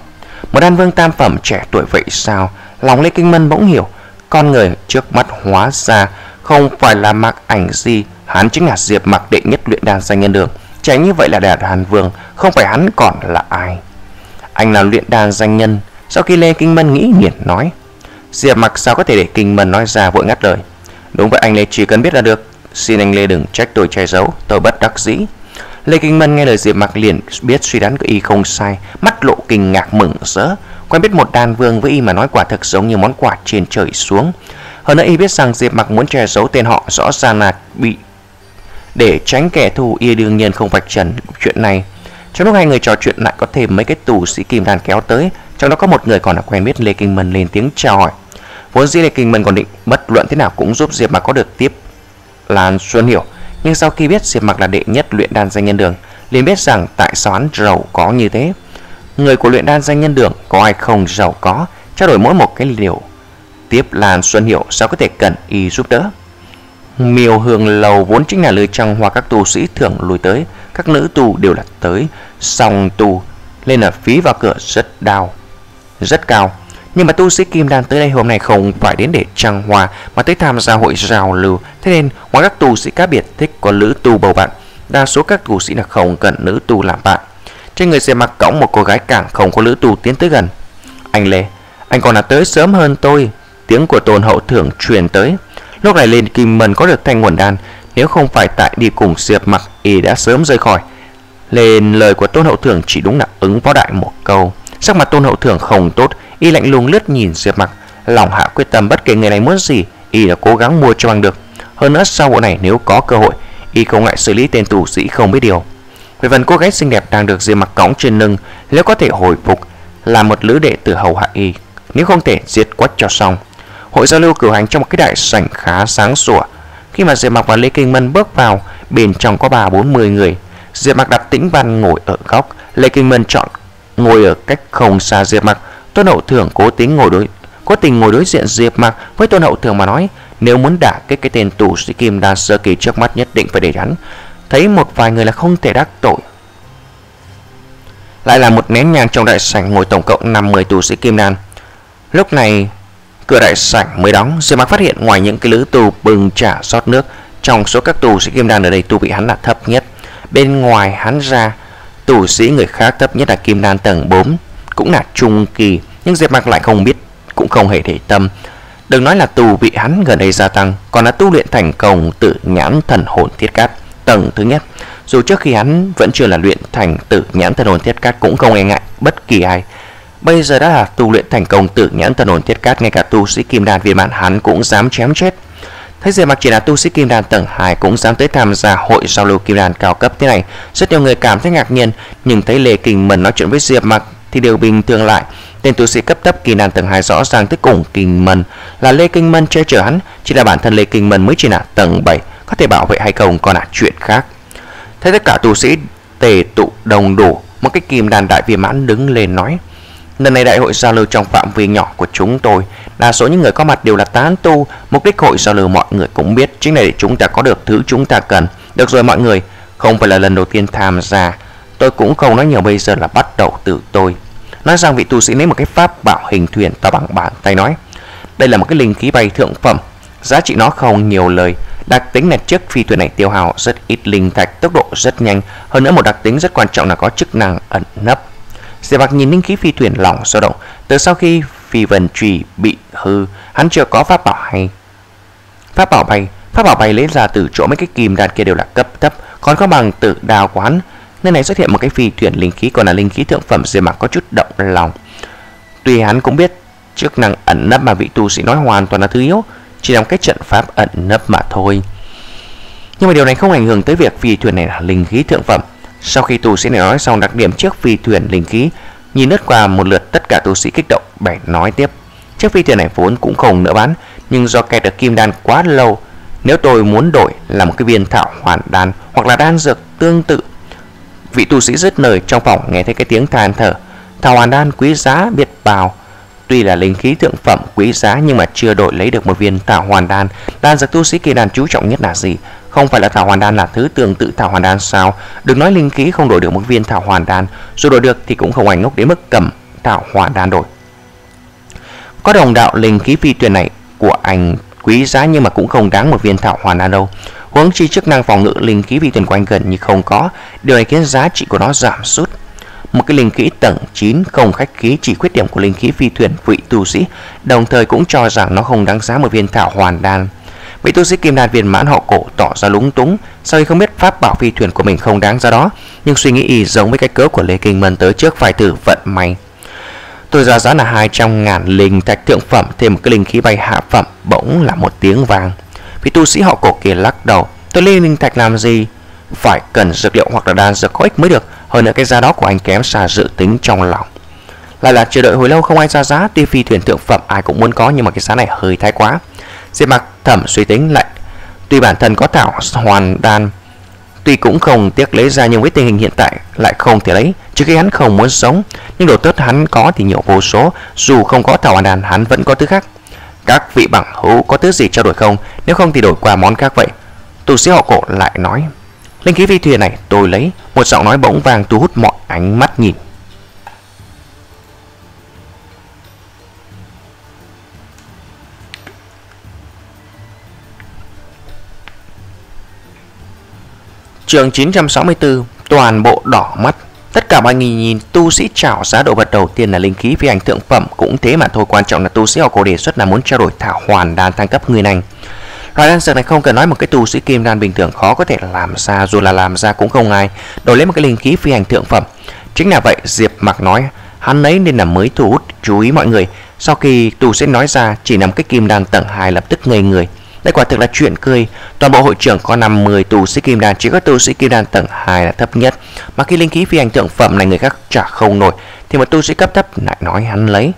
Một đàn vương tam phẩm trẻ tuổi vậy sao? Lòng lê kinh mân bỗng hiểu, con người trước mắt hóa ra không phải là mặc ảnh gì, hắn chính là diệp mặc đệ nhất luyện đàn danh nhân đường. Trẻ như vậy là đại đàn vương, không phải hắn còn là ai? Anh là luyện đàn danh nhân. Sau khi lê kinh mân nghĩ nghiền nói diệp mặc sao có thể để kinh mân nói ra vội ngắt lời. Đúng vậy, anh lê chỉ cần biết là được. Xin anh Lê đừng trách tôi che giấu, Tôi bất đắc dĩ. Lê Kinh Mân nghe lời Diệp Mặc liền biết suy đoán của y không sai, Mắt lộ kinh ngạc mừng rỡ. Quen biết một đàn vương với y mà nói quả thực giống như món quà trên trời xuống. Hơn nữa y biết rằng Diệp Mặc muốn che giấu tên họ, Rõ ràng là bị Để tránh kẻ thù, y đương nhiên không vạch trần chuyện này. Trong lúc hai người trò chuyện lại có thêm mấy cái tù sĩ kim đàn kéo tới, Trong đó có một người còn là quen biết Lê Kinh Mân lên tiếng chào hỏi. Vốn dĩ Lê Kinh Mân còn định bất luận thế nào cũng giúp Diệp Mặc có được tiếp Lan Xuân hiểu. Nhưng sau khi biết Diệp Mặc là đệ nhất luyện đan danh nhân đường, liền biết rằng tại sao hắn giàu có như thế. Người của luyện đan danh nhân đường Có ai không giàu có? Trao đổi mỗi một cái liều. Tiếp Lan Xuân Hiểu, sao có thể cần y giúp đỡ? Miêu hương lầu vốn chính là nơi trong hoa các tu sĩ thường lùi tới, Các nữ tu đều là tới, Song tu Nên là phí vào cửa rất đau, Rất cao nhưng mà tu sĩ Kim Đan tới đây hôm nay không phải đến để trăng hoa mà tới tham gia hội giao lưu. Thế nên ngoài các tu sĩ cá biệt thích có nữ tu bầu bạn, đa số các tu sĩ là không cần nữ tu làm bạn. Trên người sẽ mặc cõng một cô gái càng không có nữ tu tiến tới gần. Anh Lê, anh còn là tới sớm hơn tôi. Tiếng của tôn hậu thưởng truyền tới. Lúc này lên Kim Mần có được thanh nguồn đan, nếu không phải tại đi cùng Diệp Mặc, y đã sớm rời khỏi. Lên lời của tôn hậu thưởng chỉ đúng là ứng phó đại một câu. Sắc mặt tôn hậu thưởng không tốt, y lạnh lùng lướt nhìn Diệp Mặc, lòng hạ quyết tâm bất kể người này muốn gì, y là cố gắng mua cho bằng được. Hơn nữa sau vụ này nếu có cơ hội, y không ngại xử lý tên tù sĩ không biết điều. Về phần cô gái xinh đẹp đang được Diệp Mặc cõng trên lưng, nếu có thể hồi phục, là một lữ đệ tử hầu hạ y, nếu không thể giết quách cho xong. Hội giao lưu cử hành trong một cái đại sảnh khá sáng sủa. Khi mà Diệp Mặc và Lê Kinh Mân bước vào, bên trong có bà bốn mươi người. Diệp Mặc đặt tĩnh văn ngồi ở góc, Lê Kinh Mân chọn ngồi ở cách không xa Diệp Mặc. Tôn Hậu Thưởng cố tính ngồi đối cố tình ngồi đối diện Diệp Mặc với Tôn Hậu Thưởng mà nói, nếu muốn đả kích cái tên tù sĩ Kim Đan sơ kỳ trước mắt nhất định phải để hắn thấy một vài người là không thể đắc tội. Lại là một nén nhang trong đại sảnh ngồi tổng cộng 50 tù sĩ Kim Đan. Lúc này, cửa đại sảnh mới đóng, Diệp Mặc phát hiện ngoài những cái lữ tù bừng trả rót nước, trong số các tù sĩ Kim Đan ở đây tu vị hắn là thấp nhất. Bên ngoài hắn ra Tù sĩ người khác thấp nhất là kim đan tầng 4 cũng là trung kỳ Nhưng Diệp Mạc lại không biết Cũng không hề để tâm. Đừng nói là tù vị hắn gần đây gia tăng Còn là tu luyện thành công tự nhãn thần hồn thiết cát Tầng thứ nhất. Dù trước khi hắn vẫn chưa là luyện thành tự nhãn thần hồn thiết cát Cũng không e ngại bất kỳ ai. Bây giờ đã là tu luyện thành công tự nhãn thần hồn thiết cát Ngay cả tu sĩ kim đan viên mãn hắn cũng dám chém chết. Thấy Diệp Mặc chỉ là tu sĩ kim đan tầng 2 cũng dám tới tham gia hội giao lưu kim đan cao cấp thế này. Rất nhiều người cảm thấy ngạc nhiên, nhưng thấy Lê Kình Mần nói chuyện với Diệp Mặc thì đều bình thường lại. Tên tu sĩ cấp thấp kỳ nan tầng 2 rõ ràng tới cùng kinh Mân. Là Lê Kinh Mân che chở hắn, chỉ là bản thân Lê Kinh Mân mới chỉ là tầng 7, có thể bảo vệ hay không còn là chuyện khác. Thấy tất cả tu sĩ tề tụ đồng đủ, một cái kim đàn đại viên mãn đứng lên nói: Lần này đại hội giao lưu trong phạm vi nhỏ của chúng tôi Đa số những người có mặt đều là tán tu. Mục đích hội giao lưu mọi người cũng biết Chính là để chúng ta có được thứ chúng ta cần. Được rồi mọi người Không phải là lần đầu tiên tham gia. Tôi cũng không nói nhiều bây giờ là bắt đầu từ tôi. Nói rằng vị tu sĩ lấy một cái pháp bảo hình thuyền to bằng bàn tay nói Đây là một cái linh khí bay thượng phẩm Giá trị nó không nhiều lời Đặc tính là chiếc phi thuyền này tiêu hao rất ít linh thạch, tốc độ rất nhanh. Hơn nữa một đặc tính rất quan trọng là có chức năng ẩn nấp. Diệp Bạc nhìn linh khí phi thuyền lỏng sôi động. Từ sau khi phi vần trì bị hư, hắn chưa có pháp bảo hay. Pháp bảo bay, pháp bảo bay lấy ra từ chỗ mấy cái kim đan kia đều là cấp thấp, còn có bằng tự đào quán. Nơi này xuất hiện một cái phi thuyền linh khí còn là linh khí thượng phẩm Diệp mà có chút động lòng. Tuy hắn cũng biết chức năng ẩn nấp mà vị tu sĩ nói hoàn toàn là thứ yếu, chỉ là một cái trận pháp ẩn nấp mà thôi. Nhưng mà điều này không ảnh hưởng tới việc phi thuyền này là linh khí thượng phẩm. Sau khi tu sĩ này nói xong đặc điểm chiếc phi thuyền linh khí, nhìn lướt qua một lượt tất cả tu sĩ kích động, bèn nói tiếp. Chiếc phi thuyền này vốn cũng không nỡ bán, nhưng do kẹt ở kim đan quá lâu, nếu tôi muốn đổi là một cái viên thảo hoàn đan hoặc là đan dược tương tự. Vị tu sĩ rất lời trong phòng nghe thấy cái tiếng than thở. Thảo hoàn đan quý giá biệt bào, Tuy là linh khí thượng phẩm quý giá nhưng mà chưa đổi lấy được một viên thảo hoàn đan. Đan dược tu sĩ kỳ đàn chú trọng nhất là gì? Không phải là thảo hoàn đan là thứ tương tự thảo hoàn đan sao? Đừng nói linh khí không đổi được một viên thảo hoàn đan, dù đổi được thì cũng không ảnh ngốc đến mức cầm thảo hoàn đan đổi. Có đồng đạo linh khí phi tuyển này của anh quý giá nhưng mà cũng không đáng một viên thảo hoàn đan đâu. Huống chi chức năng phòng ngự linh khí phi tuyển quanh gần như không có, điều này khiến giá trị của nó giảm sút một cái linh khí tầng 9 không khách khí chỉ khuyết điểm của linh khí phi thuyền vị tu sĩ, đồng thời cũng cho rằng nó không đáng giá một viên thảo hoàn đan. Vị tu sĩ kim đan viên mãn họ cổ tỏ ra lúng túng, sau khi không biết pháp bảo phi thuyền của mình không đáng giá đó, nhưng suy nghĩ y giống với cái cớ của Lê Kinh Mân tới trước phải thử vận may. Tôi ra giá là 200 ngàn linh thạch thượng phẩm thêm một cái linh khí bay hạ phẩm bỗng là một tiếng vàng. Vị tu sĩ họ cổ kia lắc đầu, tôi lên linh thạch làm gì? Phải cần dược liệu hoặc là đan dược có ích mới được. Hơn nữa cái giá đó của anh kém xa dự tính trong lòng. Lại là chờ đợi hồi lâu không ai ra giá. Tuy phi thuyền thượng phẩm ai cũng muốn có Nhưng mà cái giá này hơi thái quá. Diệp mặc thẩm suy tính lại. Tuy bản thân có thảo hoàn đan Tuy cũng không tiếc lấy ra nhưng với tình hình hiện tại lại không thể lấy. Chứ khi hắn không muốn sống Nhưng đồ tốt hắn có thì nhiều vô số. Dù không có thảo hoàn đan hắn vẫn có thứ khác. Các vị bằng hữu có thứ gì trao đổi không? Nếu không thì đổi qua món khác vậy. Tu sĩ họ cổ lại nói, Linh khí phi thuyền này tôi lấy. Một giọng nói bỗng vàng thu hút mọi ánh mắt nhìn. Trường 964 Toàn bộ đỏ mắt. Tất cả mọi người nhìn tu sĩ trảo giá đồ vật đầu tiên là linh khí phi hành thượng phẩm. Cũng thế mà thôi, quan trọng là tu sĩ họ cổ đề xuất là muốn trao đổi thảo hoàn đan thăng cấp người này Loại đan dược này không cần nói một cái tu sĩ kim đan bình thường khó có thể làm ra, Dù là làm ra cũng không ai Đổi lấy một cái linh khí phi hành thượng phẩm. Chính là vậy, Diệp Mặc nói, Hắn ấy nên là mới thu hút chú ý mọi người. Sau khi tu sĩ nói ra, Chỉ nằm cái kim đan tầng 2 lập tức ngây người. Đây quả thực là chuyện cười. Toàn bộ hội trưởng có 50 tu sĩ kim đan, Chỉ có tu sĩ kim đan tầng 2 là thấp nhất. Mà khi linh khí phi hành thượng phẩm này người khác trả không nổi, Thì một tu sĩ cấp thấp lại nói hắn lấy.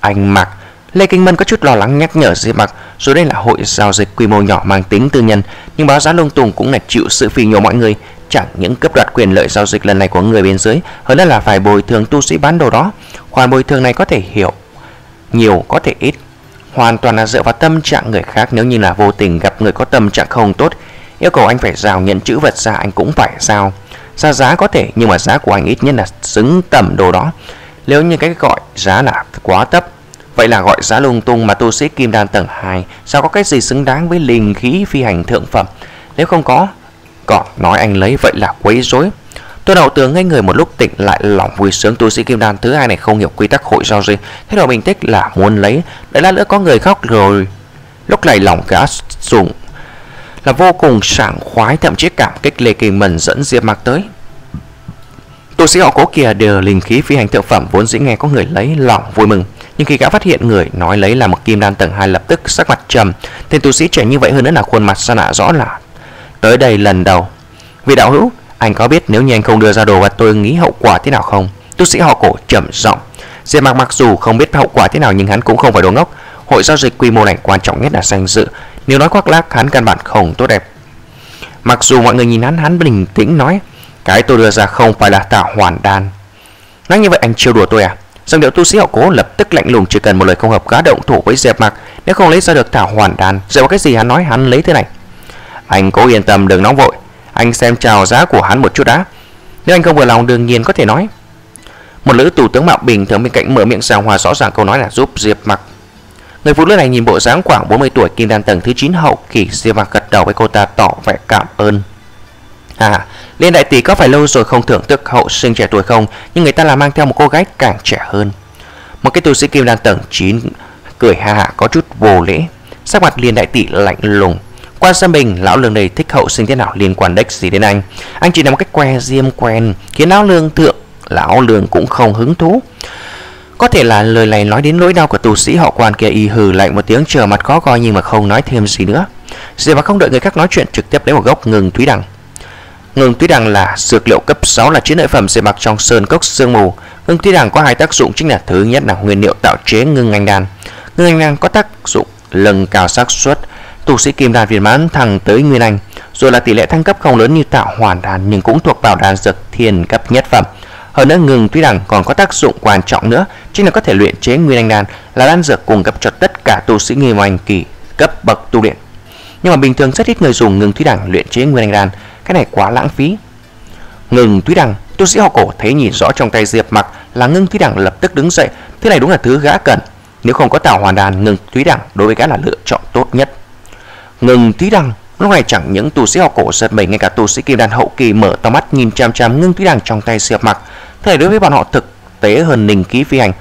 Anh Mặc Lê Kinh Mân có chút lo lắng nhắc nhở Diệp Mặc Dù đây là hội giao dịch quy mô nhỏ mang tính tư nhân, Nhưng báo giá lung tung cũng là chịu sự phi nhổ mọi người. Chẳng những cấp đoạt quyền lợi giao dịch lần này của người bên dưới, Hơn nữa là phải bồi thường tu sĩ bán đồ đó. Khoản bồi thường này có thể hiểu, Nhiều, có thể ít. Hoàn toàn là dựa vào tâm trạng người khác. Nếu như là vô tình gặp người có tâm trạng không tốt, Yêu cầu anh phải giao nhận chữ vật ra, anh cũng phải giao Ra giá có thể, nhưng mà giá của anh ít nhất là xứng tầm đồ đó. Nếu như cái gọi giá là quá thấp, Vậy là gọi giá lung tung mà tu sĩ kim đan tầng 2 Sao có cái gì xứng đáng với linh khí phi hành thượng phẩm? Nếu không có, Còn nói anh lấy, vậy là quấy rối. Tôi đầu tướng ngay người một lúc tỉnh lại lòng vui sướng, tu sĩ kim đan thứ hai này không hiểu quy tắc hội giao gì Thế đầu mình thích là muốn lấy đấy lát nữa có người khóc rồi. Lúc này lòng gã dùng Là vô cùng sảng khoái, Thậm chí cảm kích Lê Kỳ Mần dẫn Diệp Mạc tới. Tu sĩ họ cố kia đều linh khí phi hành thượng phẩm, Vốn dĩ nghe có người lấy lòng vui mừng. Nhưng khi gã phát hiện người nói lấy là một kim đan tầng 2 lập tức sắc mặt trầm. Tên tu sĩ trẻ như vậy hơn nữa là khuôn mặt xa lạ rõ là, tới đây lần đầu. Vì đạo hữu anh có biết nếu như anh không đưa ra đồ vật tôi nghĩ hậu quả thế nào không? Tu sĩ họ cổ trầm giọng. Diệp mặc mặc dù không biết hậu quả thế nào nhưng hắn cũng không phải đồ ngốc. Hội giao dịch quy mô này quan trọng nhất là danh dự. Nếu nói khoác lác hắn căn bản không tốt đẹp. Mặc dù mọi người nhìn hắn hắn bình tĩnh nói cái tôi đưa ra không phải là tạo hoàn đan. Nói như vậy anh trêu đùa tôi à? Giọng điệu tu sĩ họ cố lập tức lạnh lùng chỉ cần một lời không hợp gã động thủ với Diệp Mặc, nếu không lấy ra được thảo hoàn đan, dựa vào cái gì hắn nói hắn lấy thế này. Anh cố yên tâm đừng nóng vội, anh xem chào giá của hắn một chút đã. Nếu anh không vừa lòng đương nhiên có thể nói. Một nữ tù tướng mạo bình thường bên cạnh mở miệng xào hòa rõ ràng câu nói là giúp Diệp mặc Người phụ nữ này nhìn bộ dáng khoảng 40 tuổi kim đan tầng thứ 9 hậu kỳ. Diệp mặc gật đầu với cô ta tỏ vẻ cảm ơn. À, Liên đại tỷ có phải lâu rồi không thưởng thức hậu sinh trẻ tuổi không? Nhưng người ta là mang theo một cô gái càng trẻ hơn. Một cái tu sĩ kim đan tầng 9 cười ha hạ có chút vô lễ. Sắc mặt liên đại tỷ lạnh lùng. Quan xem mình, lão lương này thích hậu sinh thế nào liên quan đếch gì đến anh Anh chỉ nắm cách que diêm quen Khiến lão lương thượng, lão lương cũng không hứng thú Có thể là lời này nói đến nỗi đau của tù sĩ họ quan kia y hừ lạnh một tiếng chờ mặt khó coi nhưng mà không nói thêm gì nữa Diệp mà không đợi người khác nói chuyện trực tiếp lấy một gốc ngừng thúy đằng Ngừng túy đằng là dược liệu cấp 6 là chiến lợi phẩm sẽ mặc trong sơn cốc sương mù. Ngừng túy đằng có hai tác dụng chính là thứ nhất là nguyên liệu tạo chế ngưng anh đan. Ngưng anh đan có tác dụng nâng cao xác suất tu sĩ kim đan viên mãn thẳng tới nguyên anh, rồi là tỷ lệ thăng cấp không lớn như tạo hoàn đan nhưng cũng thuộc vào đan dược thiên cấp nhất phẩm. Hơn nữa ngừng tuy đằng còn có tác dụng quan trọng nữa, chính là có thể luyện chế nguyên anh đan là đan dược cung cấp cho tất cả tu sĩ nguyên anh kỳ cấp bậc tu luyện. Nhưng mà bình thường rất ít người dùng ngừng tuy đằng luyện chế nguyên anh đan cái này quá lãng phí Ngừng tuy đằng Tu sĩ họ cổ thấy nhìn rõ trong tay Diệp mặc Là ngưng tuy đằng lập tức đứng dậy Thứ này đúng là thứ gã cần Nếu không có tạo hoàn đàn ngừng tuy đằng Đối với gã là lựa chọn tốt nhất Ngừng túy đằng. Lúc này chẳng những tu sĩ học cổ giật mình, Ngay cả tu sĩ kim đàn hậu kỳ mở to mắt Nhìn chăm chăm, ngưng túy đằng trong tay siệp mặc Thế này đối với bọn họ thực tế hơn ninh ký phi hành,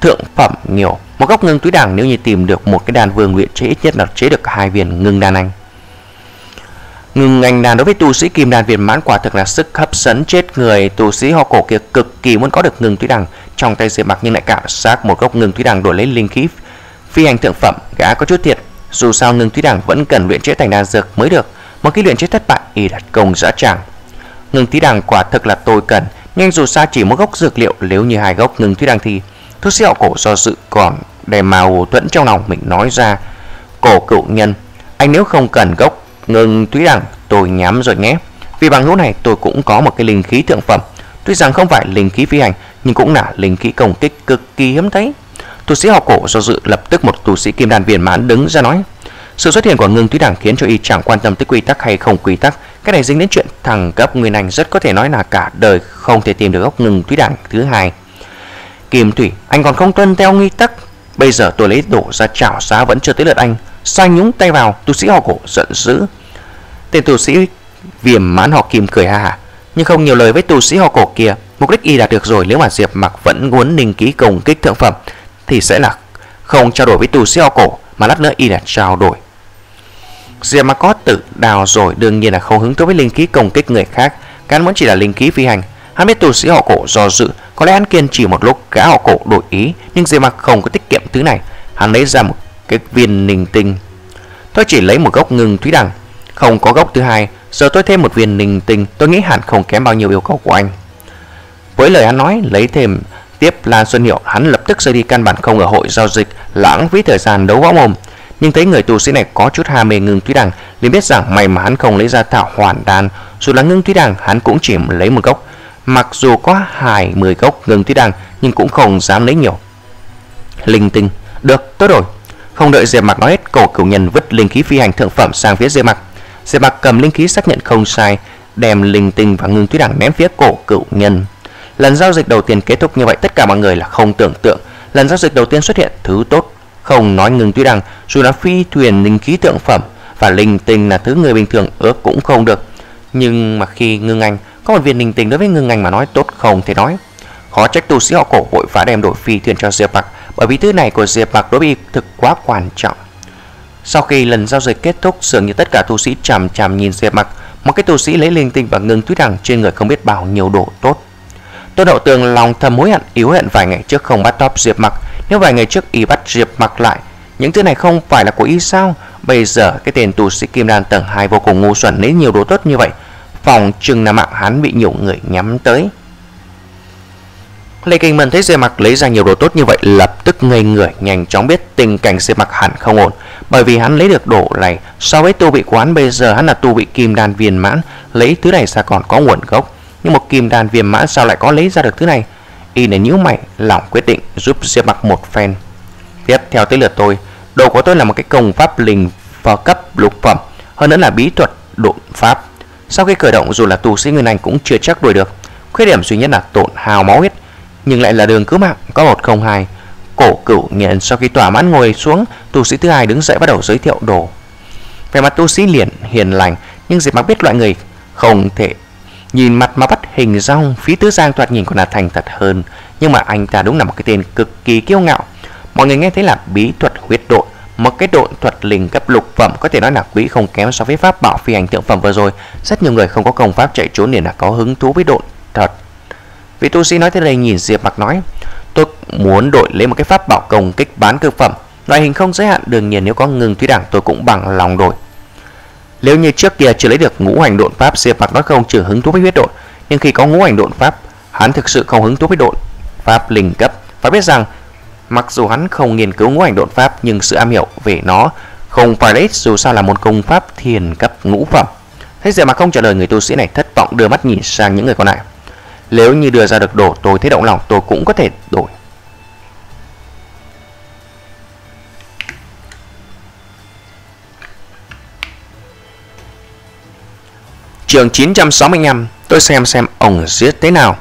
Thượng phẩm nhiều. Một góc ngưng túi đằng nếu như tìm được một cái đàn vương luyện chế, ít nhất là chế được hai viên ngưng đan anh. Ngừng ngành đàn đối với tu sĩ kim đàn viên mãn quả thực là sức hấp dẫn chết người. Tu sĩ họ cổ kia cực kỳ muốn có được ngừng túy đằng Trong tay diệp mặc nhưng lại cảm giác một gốc ngừng túy đằng đổi lấy linh khí Phi hành thượng phẩm, gã có chút thiệt dù sao ngưng thúy đằng vẫn cần luyện chế thành đan dược mới được Một khi luyện chế thất bại y đặt công dã tràng Ngưng thúy đằng quả thực là tôi cần Nhưng dù sao chỉ một gốc dược liệu, Nếu như hai gốc ngưng thúy đằng thì thuốc sĩ cổ do sự còn đem màu thuẫn trong lòng mình nói ra. Cổ cựu nhân, Anh nếu không cần gốc ngưng thúy đằng tôi nhắm rồi nhé. Vì bằng hữu này, tôi cũng có một cái linh khí thượng phẩm. Tuy rằng không phải linh khí phi hành, Nhưng cũng là linh khí công kích cực kỳ hiếm thấy. Tu sĩ họ cổ do dự lập tức một tu sĩ kim đan viên mãn đứng ra nói Sự xuất hiện của ngưng thúy đẳng khiến cho y chẳng quan tâm tới quy tắc hay không quy tắc. Cái này dính đến chuyện thằng cấp nguyên anh rất có thể nói là cả đời không thể tìm được gốc ngưng thúy đẳng thứ hai. Kim Thủy, anh còn không tuân theo nghi tắc. Bây giờ tôi lấy đổ ra chảo xá vẫn chưa tới lượt anh. Xoay nhúng tay vào Tu sĩ họ cổ giận dữ. Tên tu sĩ viêm mãn họ kim cười ha hả Nhưng không nhiều lời với tu sĩ họ cổ kia. Mục đích y đạt được rồi Nếu mà Diệp mặc vẫn muốn ninh ký công kích thượng phẩm thì sẽ là không trao đổi với tù sĩ họ cổ, Mà lát nữa y là trao đổi. Diệp tự đào rồi, Đương nhiên là không hứng thú với linh khí công kích người khác Hắn muốn chỉ là linh khí phi hành. Hắn biết tù sĩ họ cổ do dự, Có lẽ hắn kiên trì một lúc, gã họ cổ đổi ý, Nhưng Diệp không có tiết kiệm thứ này. Hắn lấy ra một cái viên ninh tinh. Tôi chỉ lấy một gốc ngừng thúy đằng, Không có gốc thứ hai, Giờ tôi thêm một viên ninh tinh, Tôi nghĩ hẳn không kém bao nhiêu yêu cầu của anh. Với lời hắn nói, lấy thêm Tiếp Lan Xuân Hiệu Hắn lập tức rời đi căn bản không ở hội giao dịch Lãng phí thời gian đấu võ mồm Nhưng thấy người tu sĩ này có chút ham mê ngưng thúy đằng liền biết rằng may mà hắn không lấy ra thảo hoàn đan Dù là ngưng thúy đằng hắn cũng chỉ lấy một gốc Mặc dù có hai mười gốc ngưng thúy đằng Nhưng cũng không dám lấy nhiều Linh tinh Được tốt rồi không đợi Diệp Mặc nói hết, cổ cửu nhân vứt linh khí phi hành thượng phẩm sang phía Diệp Mặc. Diệp Mặc cầm linh khí xác nhận không sai, đem linh tinh và ngưng tuyết đằng ném phía cổ cửu nhân. Lần giao dịch đầu tiên kết thúc như vậy tất cả mọi người là không tưởng tượng. Lần giao dịch đầu tiên xuất hiện thứ tốt, không nói ngừng tuyết rằng dù là phi thuyền linh khí tượng phẩm và linh tinh là thứ người bình thường ước cũng không được. Nhưng mà khi ngưng anh có một viên linh tinh đối với ngưng anh mà nói tốt không thể nói. Khó trách tu sĩ họ cổ vội phá đem đổi phi thuyền cho Diệp Mặc bởi vì thứ này của Diệp Mặc đối với thực quá quan trọng. Sau khi lần giao dịch kết thúc, dường như tất cả tu sĩ chằm chằm nhìn Diệp Mặc, một cái tu sĩ lấy linh tinh và ngưng tuyết đằng trên người không biết bao nhiêu độ tốt. Tôn Hậu Tường lòng thầm hối hận, yếu hận vài ngày trước không bắt top Diệp Mặc, nếu vài ngày trước y bắt Diệp Mặc lại, những thứ này không phải là của y sao? Bây giờ cái tên tù sĩ Kim Đan tầng 2 vô cùng ngu xuẩn lấy nhiều đồ tốt như vậy, phòng chừng là mạng hắn bị nhiều người nhắm tới. Lê Kinh Mân thấy Diệp Mặc lấy ra nhiều đồ tốt như vậy lập tức ngây người nhanh chóng biết tình cảnh Diệp Mặc hẳn không ổn bởi vì hắn lấy được đồ này so với tu bị quán bây giờ hắn là tu bị kim đan viên mãn lấy thứ này ra còn có nguồn gốc nhưng một kim đàn viêm mã sao lại có lấy ra được thứ này y để nhíu mày lòng quyết định giúp Diệp Mặc một phen tiếp theo tới lượt tôi đồ của tôi là một cái công pháp linh và cấp lục phẩm hơn nữa là bí thuật độn pháp Sau khi khởi động dù là tu sĩ Nguyên Anh cũng chưa chắc đuổi được. Khuyết điểm duy nhất là tổn hào máu huyết, nhưng lại là đường cứu mạng có một không hai. Cổ cửu nghiện sau khi tỏa mãn ngồi xuống, tu sĩ thứ hai đứng dậy bắt đầu giới thiệu đồ. Về mặt tu sĩ liền hiền lành, nhưng Diệp Mặc biết loại người không thể nhìn mặt mà bắt hình rong, phí tứ giang thoạt nhìn còn là thành thật hơn, nhưng mà anh ta đúng là một cái tên cực kỳ kiêu ngạo. Mọi người nghe thấy là bí thuật huyết đội một cái độn thuật linh cấp lục phẩm có thể nói là quý không kém so với pháp bảo phi hành thượng phẩm vừa rồi. Rất nhiều người không có công pháp chạy trốn liền là có hứng thú với độn thuật. Vị tu sĩ nói thế này nhìn Diệp Mặc nói, tôi muốn đổi lấy một cái pháp bảo công kích bán cực phẩm. Loại hình không giới hạn đương nhiên nếu có ngừng thủy đảng tôi cũng bằng lòng đổi. Nếu như trước kia chưa lấy được ngũ hành độn pháp, Diệp Mặc nói không trừ hứng thú với huyết độn, nhưng khi có ngũ hành độn pháp, hắn thực sự không hứng thú với độn pháp linh cấp. Phải biết rằng Mặc dù hắn không nghiên cứu ngũ hành độn pháp nhưng sự am hiểu về nó không phải ít dù sao là một công pháp thiền cấp ngũ phẩm. Thế giờ mà không trả lời người tu sĩ này thất vọng đưa mắt nhìn sang những người còn lại. Nếu như đưa ra được đồ tôi thấy động lòng tôi cũng có thể đổi. Trường 965 tôi xem xem ông giết thế nào.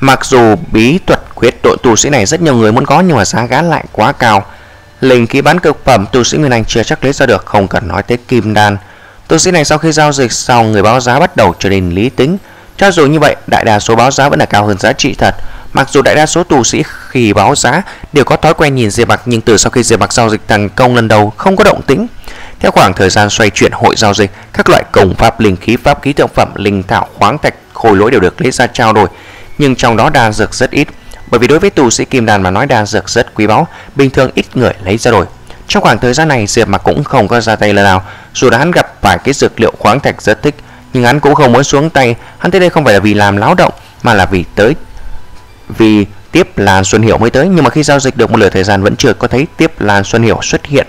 Mặc dù bí thuật quyết đội tu sĩ này rất nhiều người muốn có nhưng mà giá gá lại quá cao. Linh khí bán cực phẩm tu sĩ Nguyên Anh chưa chắc lấy ra được không cần nói tới kim đan. Tu sĩ này sau khi giao dịch xong người báo giá bắt đầu trở nên lý tính. Cho dù như vậy, đại đa số báo giá vẫn là cao hơn giá trị thật. Mặc dù đại đa số tu sĩ khi báo giá đều có thói quen nhìn Diệp Bạc nhưng từ sau khi Diệp Bạc giao dịch thành công lần đầu không có động tĩnh. Theo khoảng thời gian xoay chuyển hội giao dịch, các loại công pháp linh khí pháp khí thượng phẩm, linh thảo, khoáng thạch, khôi lỗi đều được lấy ra trao đổi nhưng trong đó đan dược rất ít. Bởi vì đối với tù sĩ kim đan mà nói đan dược rất quý báu, bình thường ít người lấy ra đổi Trong khoảng thời gian này Diệp mà cũng không có ra tay lần nào, dù đã hắn gặp phải cái dược liệu khoáng thạch rất thích, nhưng hắn cũng không muốn xuống tay, hắn tới đây không phải là vì làm láo động mà là vì tới vì tiếp Lan Xuân Hiểu mới tới, nhưng mà khi giao dịch được một lửa thời gian vẫn chưa có thấy tiếp Lan Xuân Hiểu xuất hiện.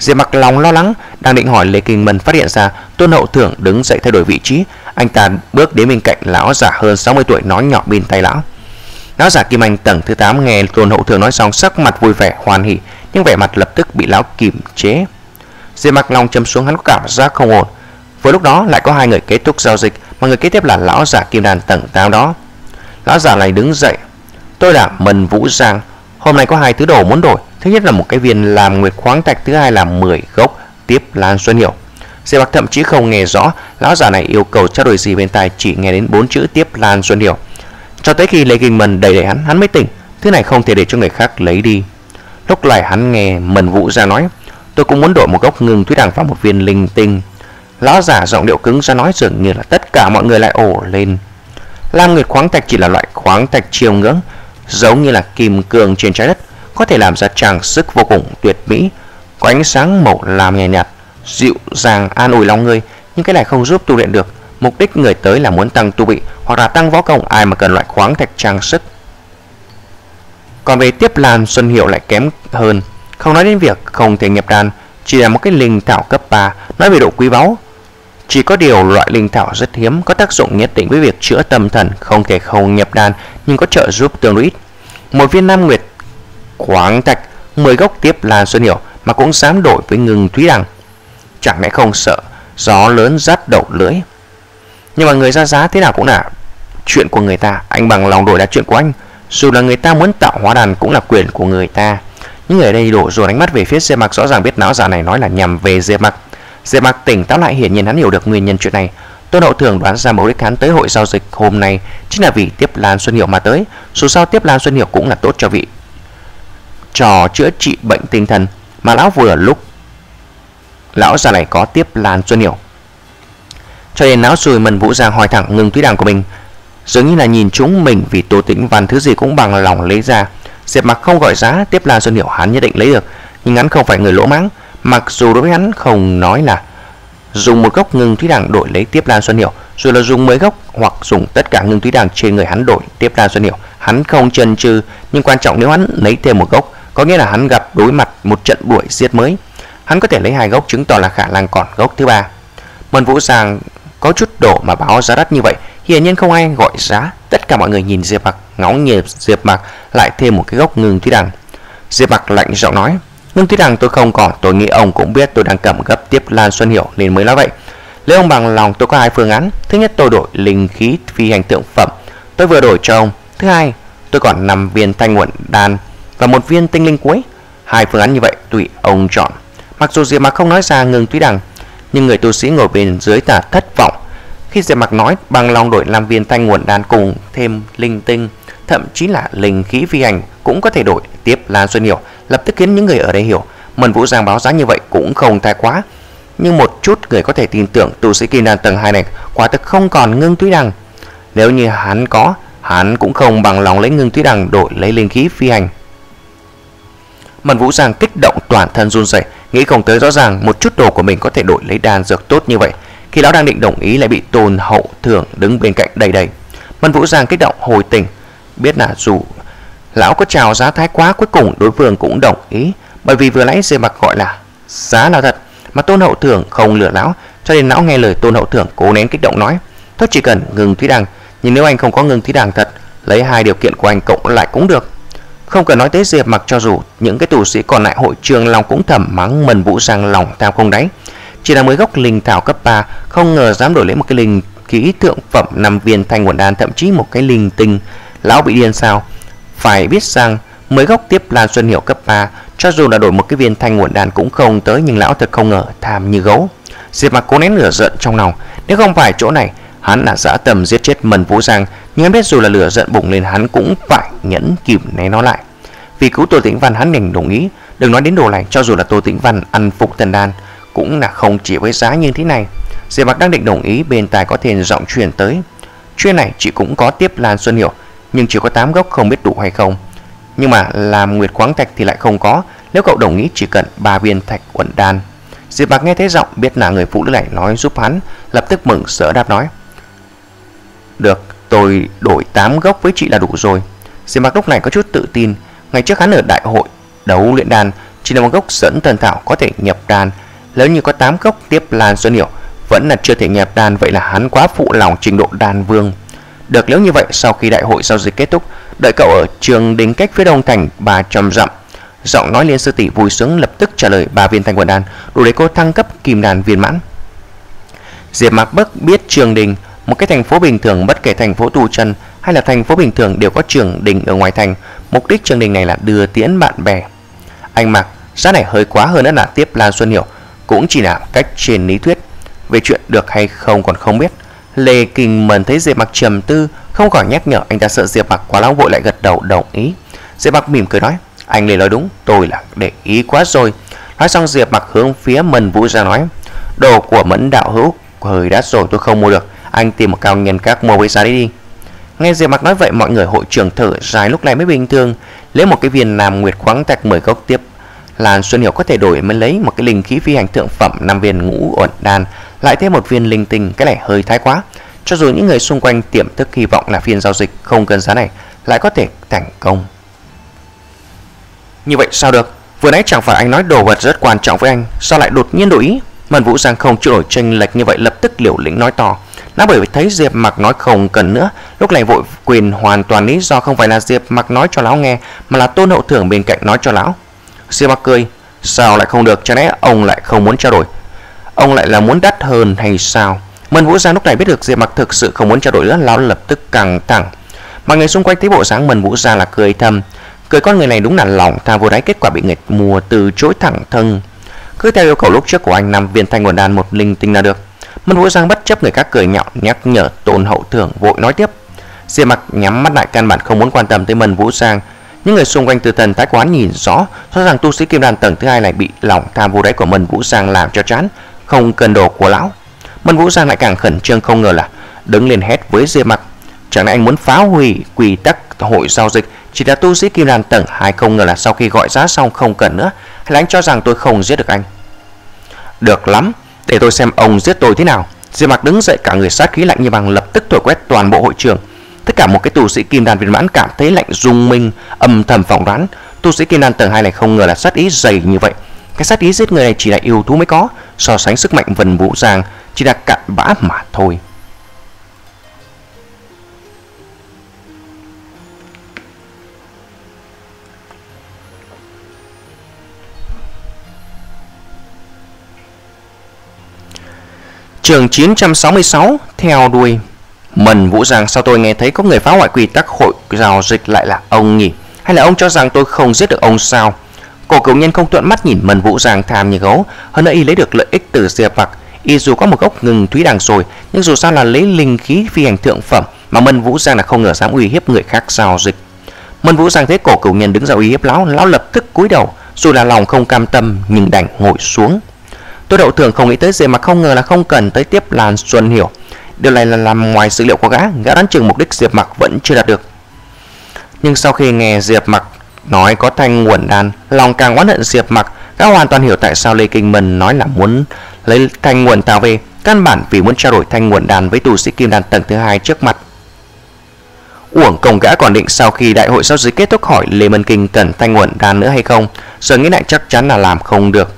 Diệp mặc lòng lo lắng, đang định hỏi Lê Kinh Mân phát hiện ra Tôn Hậu Thưởng đứng dậy thay đổi vị trí. Anh ta bước đến bên cạnh lão giả hơn 60 tuổi nói nhỏ bên tay lão. Lão giả Kim Anh tầng thứ 8 nghe Tôn Hậu Thưởng nói xong sắc mặt vui vẻ hoàn hỉ, nhưng vẻ mặt lập tức bị lão kiềm chế. Diệp mặc lòng châm xuống hắn có cảm giác không ổn. Vừa lúc đó lại có hai người kết thúc giao dịch, mà người kế tiếp là lão giả Kim Đàn tầng 8 đó. Lão giả này đứng dậy. Tôi là Mần Vũ Giang, hôm nay có hai thứ đồ muốn đổi Thứ nhất là một cái viên làm nguyệt khoáng thạch, thứ hai là 10 gốc tiếp Lan Xuân Hiểu. Diệp Bạc thậm chí không nghe rõ lão già này yêu cầu trao đổi gì bên tai, chỉ nghe đến bốn chữ tiếp Lan Xuân Hiểu. Cho tới khi Lê Kinh Mần đầy đầy hắn, hắn mới tỉnh, thứ này không thể để cho người khác lấy đi. Lúc này hắn nghe Mần Vũ ra nói, tôi cũng muốn đổi một gốc ngừng thúy đằng vào một viên linh tinh. Lão giả giọng điệu cứng ra nói dường như là tất cả mọi người lại ổ lên. Lam Nguyệt khoáng thạch chỉ là loại khoáng thạch chiều ngưỡng, giống như là kim cương trên trái đất có thể làm ra trang sức vô cùng tuyệt mỹ, có ánh sáng màu lam nhẹ nhạt, dịu dàng an ủi lòng người, nhưng cái này không giúp tu luyện được. Mục đích người tới là muốn tăng tu vị hoặc là tăng võ công, ai mà cần loại khoáng thạch trang sức. Còn về tiếp lan Xuân Hiệu lại kém hơn, không nói đến việc không thể nhập đan, chỉ là một cái linh thảo cấp 3, nói về độ quý báu. Chỉ có điều loại linh thảo rất hiếm, có tác dụng nhất định với việc chữa tâm thần, không thể không nhập đan nhưng có trợ giúp tương đối ít. Một viên Nam Nguyệt khoáng thạch 10 gốc tiếp là Xuân Hiểu mà cũng dám đổi với ngừng Thúy Đằng. Chẳng lẽ không sợ gió lớn rát đầu lưỡi. Nhưng mà người ra giá thế nào cũng là chuyện của người ta, anh bằng lòng đổi là chuyện của anh. Dù là người ta muốn tạo hóa đàn cũng là quyền của người ta. Những người ở đây đổ dồn ánh mắt về phía Diệp Mặc rõ ràng biết não già này nói là nhằm về Diệp Mặc. Diệp Mạc tỉnh táo lại hiển nhiên hắn hiểu được nguyên nhân chuyện này. Tôn Hậu Thường đoán ra mục đích hắn tới hội giao dịch hôm nay chính là vì tiếp Lan Xuân hiệu mà tới. Dù sao tiếp Lan Xuân hiệu cũng là tốt cho vị trò chữa trị bệnh tinh thần mà lão vừa lúc lão già này có tiếp Lan Xuân hiệu Cho nên lão sùi mần vũ ra hỏi thẳng ngừng túy đàng của mình, dường như là nhìn chúng mình vì Tô Tĩnh Văn thứ gì cũng bằng lòng lấy ra. Diệp Mặc không gọi giá, tiếp Lan Xuân hiệu hắn nhất định lấy được, nhưng hắn không phải người lỗ mãng, mặc dù đối với hắn không nói là dùng một gốc ngừng thúy đằng đổi lấy tiếp Lan Xuân Hiểu, rồi là dùng mấy gốc hoặc dùng tất cả ngừng thúy đằng trên người hắn đổi tiếp Lan Xuân Hiểu, hắn không chần chừ, nhưng quan trọng nếu hắn lấy thêm một gốc có nghĩa là hắn gặp đối mặt một trận đuổi giết mới. Hắn có thể lấy hai gốc chứng tỏ là khả năng còn gốc thứ ba. Mân Vũ Giang có chút đổ mà báo giá đắt như vậy, hiển nhiên không ai gọi giá. Tất cả mọi người nhìn Diệp Mặc, ngóng nhìn Diệp Mặc lại thêm một cái gốc ngừng thúy đằng. Diệp Mặc lạnh giọng nói: "Ngưng thúy đằng tôi không còn, tôi nghĩ ông cũng biết tôi đang cầm gấp tiếp Lan Xuân Hiểu nên mới nói vậy." Nếu ông bằng lòng tôi có hai phương án. Thứ nhất tôi đổi linh khí phi hành tượng phẩm. Tôi vừa đổi cho ông. Thứ hai tôi còn 5 viên thanh nguồn đan Và một viên tinh linh cuối Hai phương án như vậy tùy ông chọn. Mặc dù Diệp Mạc không nói ra ngừng túy đằng Nhưng người tu sĩ ngồi bên dưới tả thất vọng. Khi Diệp Mạc nói bằng lòng đổi 5 viên thanh nguồn đan cùng thêm linh tinh Thậm chí là linh khí phi hành cũng có thể đổi tiếp Lan Xuân hiểu. Lập tức khiến những người ở đây hiểu Mần Vũ Giang báo giá như vậy cũng không thái quá Nhưng một chút người có thể tin tưởng tu sĩ kim đan tầng 2 này quả thực không còn ngưng túy đằng Nếu như hắn có Hắn cũng không bằng lòng lấy ngưng túy đằng đổi lấy linh khí phi hành Mần Vũ Giang kích động toàn thân run rẩy, nghĩ không tới rõ ràng một chút đồ của mình có thể đổi lấy đan dược tốt như vậy. Khi lão đang định đồng ý lại bị Tôn Hậu Thưởng đứng bên cạnh đầy đầy. Mần Vũ Giang kích động hồi tỉnh, biết là dù lão có chào giá thái quá cuối cùng đối phương cũng đồng ý, bởi vì vừa nãy dê Mặc gọi là giá là thật, mà Tôn Hậu Thưởng không lừa lão, cho nên lão nghe lời Tôn Hậu Thưởng cố nén kích động nói: "Tôi chỉ cần ngừng thúy đằng, nhưng nếu anh không có ngừng thúy đằng thật, lấy hai điều kiện của anh cộng lại cũng được." Không cần nói tới Diệp Mặc cho dù những cái tù sĩ còn lại hội trường lòng cũng thầm mắng Mần Vũ Giang lòng tham không đáy. Chỉ là mới gốc linh thảo cấp 3, không ngờ dám đổi lấy một cái linh khí thượng phẩm năm viên thanh quần đan thậm chí một cái linh tinh. Lão bị điên sao? Phải biết rằng mới gốc tiếp Lan Xuân hiểu cấp 3, cho dù là đổi một cái viên thanh nguồn đan cũng không tới nhưng lão thật không ngờ tham như gấu. Diệp Mặc cố nén lửa giận trong lòng, nếu không phải chỗ này, hắn đã dã tầm giết chết Mần Vũ Giang, nhưng hắn biết dù là lửa giận bùng lên hắn cũng phải nhẫn kìm né nó lại. Vì cứu Tô Tĩnh Văn hắn đành đồng ý, đừng nói đến đồ này, cho dù là Tô Tĩnh Văn ăn phục thần đan cũng là không chỉ với giá như thế này. Diệp Mặc đang định đồng ý bên tai có thêm giọng truyền tới. Chuyện này chị cũng có tiếp Lan Xuân Hiểu, nhưng chỉ có 8 gốc không biết đủ hay không. Nhưng mà làm Nguyệt Khoáng Thạch thì lại không có, nếu cậu đồng ý chỉ cần 3 viên thạch quận đan. Diệp Bạc nghe thấy giọng biết là người phụ nữ này nói giúp hắn, lập tức mừng sợ đáp nói: "Được, tôi đổi 8 gốc với chị là đủ rồi." Diệp Bạc lúc này có chút tự tin, ngày trước hắn ở đại hội đấu luyện đan chỉ là một gốc dẫn thần thảo có thể nhập đan, nếu như có 8 gốc tiếp Lan Xuân Hiểu vẫn là chưa thể nhập đan vậy là hắn quá phụ lòng trình độ đan vương. Được nếu như vậy sau khi đại hội giao dịch kết thúc, đợi cậu ở trường đến cách phía đông thành 300 dặm. Giọng nói liên sư tỷ vui sướng lập tức trả lời ba viên thanh quần đan, đủ để cô thăng cấp kim đàn viên mãn. Diệp Mạc Bắc biết trường đình, một cái thành phố bình thường bất kể thành phố tu chân hay là thành phố bình thường đều có trường đình ở ngoài thành, mục đích trường đình này là đưa tiễn bạn bè. Anh Mạc, giá này hơi quá hơn nữa là tiếp Lan Xuân Hiểu, cũng chỉ là cách trên lý thuyết, về chuyện được hay không còn không biết. Lê Kinh Mần thấy Diệp Mặc trầm tư, không khỏi nhắc nhở anh ta sợ Diệp Mặc quá lão vội lại gật đầu đồng ý. Diệp Mặc mỉm cười nói, anh Lê nói đúng, tôi là để ý quá rồi. Nói xong Diệp Mặc hướng phía Mần Vũ ra nói, đồ của Mẫn đạo hữu hơi đắt rồi tôi không mua được, anh tìm một cao nhân khác mua với giá đi đi. Nghe Diệp Mặc nói vậy mọi người hội trưởng thở dài lúc này mới bình thường, lấy một cái viên nam nguyệt khoáng thạch 10 gốc tiếp Lan Xuân Hiểu có thể đổi mới lấy một cái linh khí phi hành thượng phẩm năm viên ngũ ổn đan, lại thêm một viên linh tinh, cái này hơi thái quá. Cho dù những người xung quanh tiềm thức hy vọng là phiên giao dịch không cần giá này lại có thể thành công. Như vậy sao được? Vừa nãy chẳng phải anh nói đồ vật rất quan trọng với anh, sao lại đột nhiên đổi ý? Mần Vũ Giang không chịu nổi tranh lệch như vậy lập tức liều lĩnh nói to. Nó bởi vì thấy Diệp Mặc nói không cần nữa, lúc này vội quyền hoàn toàn lý do không phải là Diệp Mặc nói cho lão nghe, mà là Tôn Hậu Thưởng bên cạnh nói cho lão. Diệp Mặc cười, sao lại không được, chẳng lẽ ông lại không muốn trao đổi? Ông lại là muốn đắt hơn hay sao? Mân Vũ Giang lúc này biết được Diệp Mặc thực sự không muốn trao đổi nữa, lão lập tức căng thẳng. Mọi người xung quanh thấy bộ dáng Mân Vũ Giang là cười thầm, cười con người này đúng là lòng tham vô đáy kết quả bị nghịch mùa từ chối thẳng thân. Cứ theo yêu cầu lúc trước của anh năm viên thanh nguồn đan một linh tinh là được. Mân Vũ Giang bất chấp người khác cười nhạo nhắc nhở Tôn Hậu Thưởng vội nói tiếp. Diệp Mặc nhắm mắt lại căn bản không muốn quan tâm tới Mân Vũ Giang, những người xung quanh từ thần thái quán nhìn rõ rõ ràng tu sĩ kim đan tầng thứ hai này bị lòng tham vô đáy của Mân Vũ Giang làm cho chán, không cần đồ của lão. Mân Vũ Giang lại càng khẩn trương không ngờ là đứng lên hét với Diệp Mặc, chẳng lẽ anh muốn phá hủy quy tắc hội giao dịch chỉ là tu sĩ kim đan tầng hai không ngờ là sau khi gọi giá xong không cần nữa, hay là anh cho rằng tôi không giết được anh? Được lắm, để tôi xem ông giết tôi thế nào. Diệp Mặc đứng dậy cả người sát khí lạnh như băng lập tức thổi quét toàn bộ hội trường. Tất cả một cái tu sĩ kim đan viên mãn cảm thấy lạnh rung minh, âm thầm phỏng đoán, tu sĩ kim đan tầng hai này không ngờ là sát ý dày như vậy. Cái sát ý giết người này chỉ là yêu thú mới có, so sánh sức mạnh vần vũ giang chỉ là cạn bã mà thôi. Trường 966 theo đuôi Mần Vũ Giang sao tôi nghe thấy có người phá hoại quy tắc hội giao dịch lại là ông nhỉ? Hay là ông cho rằng tôi không giết được ông sao? Cổ cựu nhân không thuận mắt nhìn Mần Vũ Giang tham như gấu, hơn nữa y lấy được lợi ích từ Diệp Mặc. Y dù có một gốc ngừng thúy đằng rồi, nhưng dù sao là lấy linh khí phi hành thượng phẩm mà Mần Vũ Giang là không ngờ dám uy hiếp người khác giao dịch. Mần Vũ Giang thấy cổ cửu nhân đứng ra uy hiếp lão, lão lập tức cúi đầu, dù là lòng không cam tâm nhưng đành ngồi xuống. Tôi đậu thường không nghĩ tới gì mà không ngờ là không cần tới tiếp Lan Xuân Hiểu. Điều này là làm ngoài dữ liệu của gã, gã đoán chừng mục đích Diệp Mặc vẫn chưa đạt được. Nhưng sau khi nghe Diệp Mặc nói có thanh nguồn đan, lòng càng oán hận Diệp Mặc, gã hoàn toàn hiểu tại sao Lê Kinh Mân nói là muốn lấy thanh nguồn tào về, căn bản vì muốn trao đổi thanh nguồn đan với tu sĩ kim đan tầng thứ hai trước mặt. Uổng công gã còn định sau khi đại hội sau dưới kết thúc hỏi Lê Mân Kinh cần thanh nguồn đan nữa hay không, giờ nghĩ lại chắc chắn là làm không được.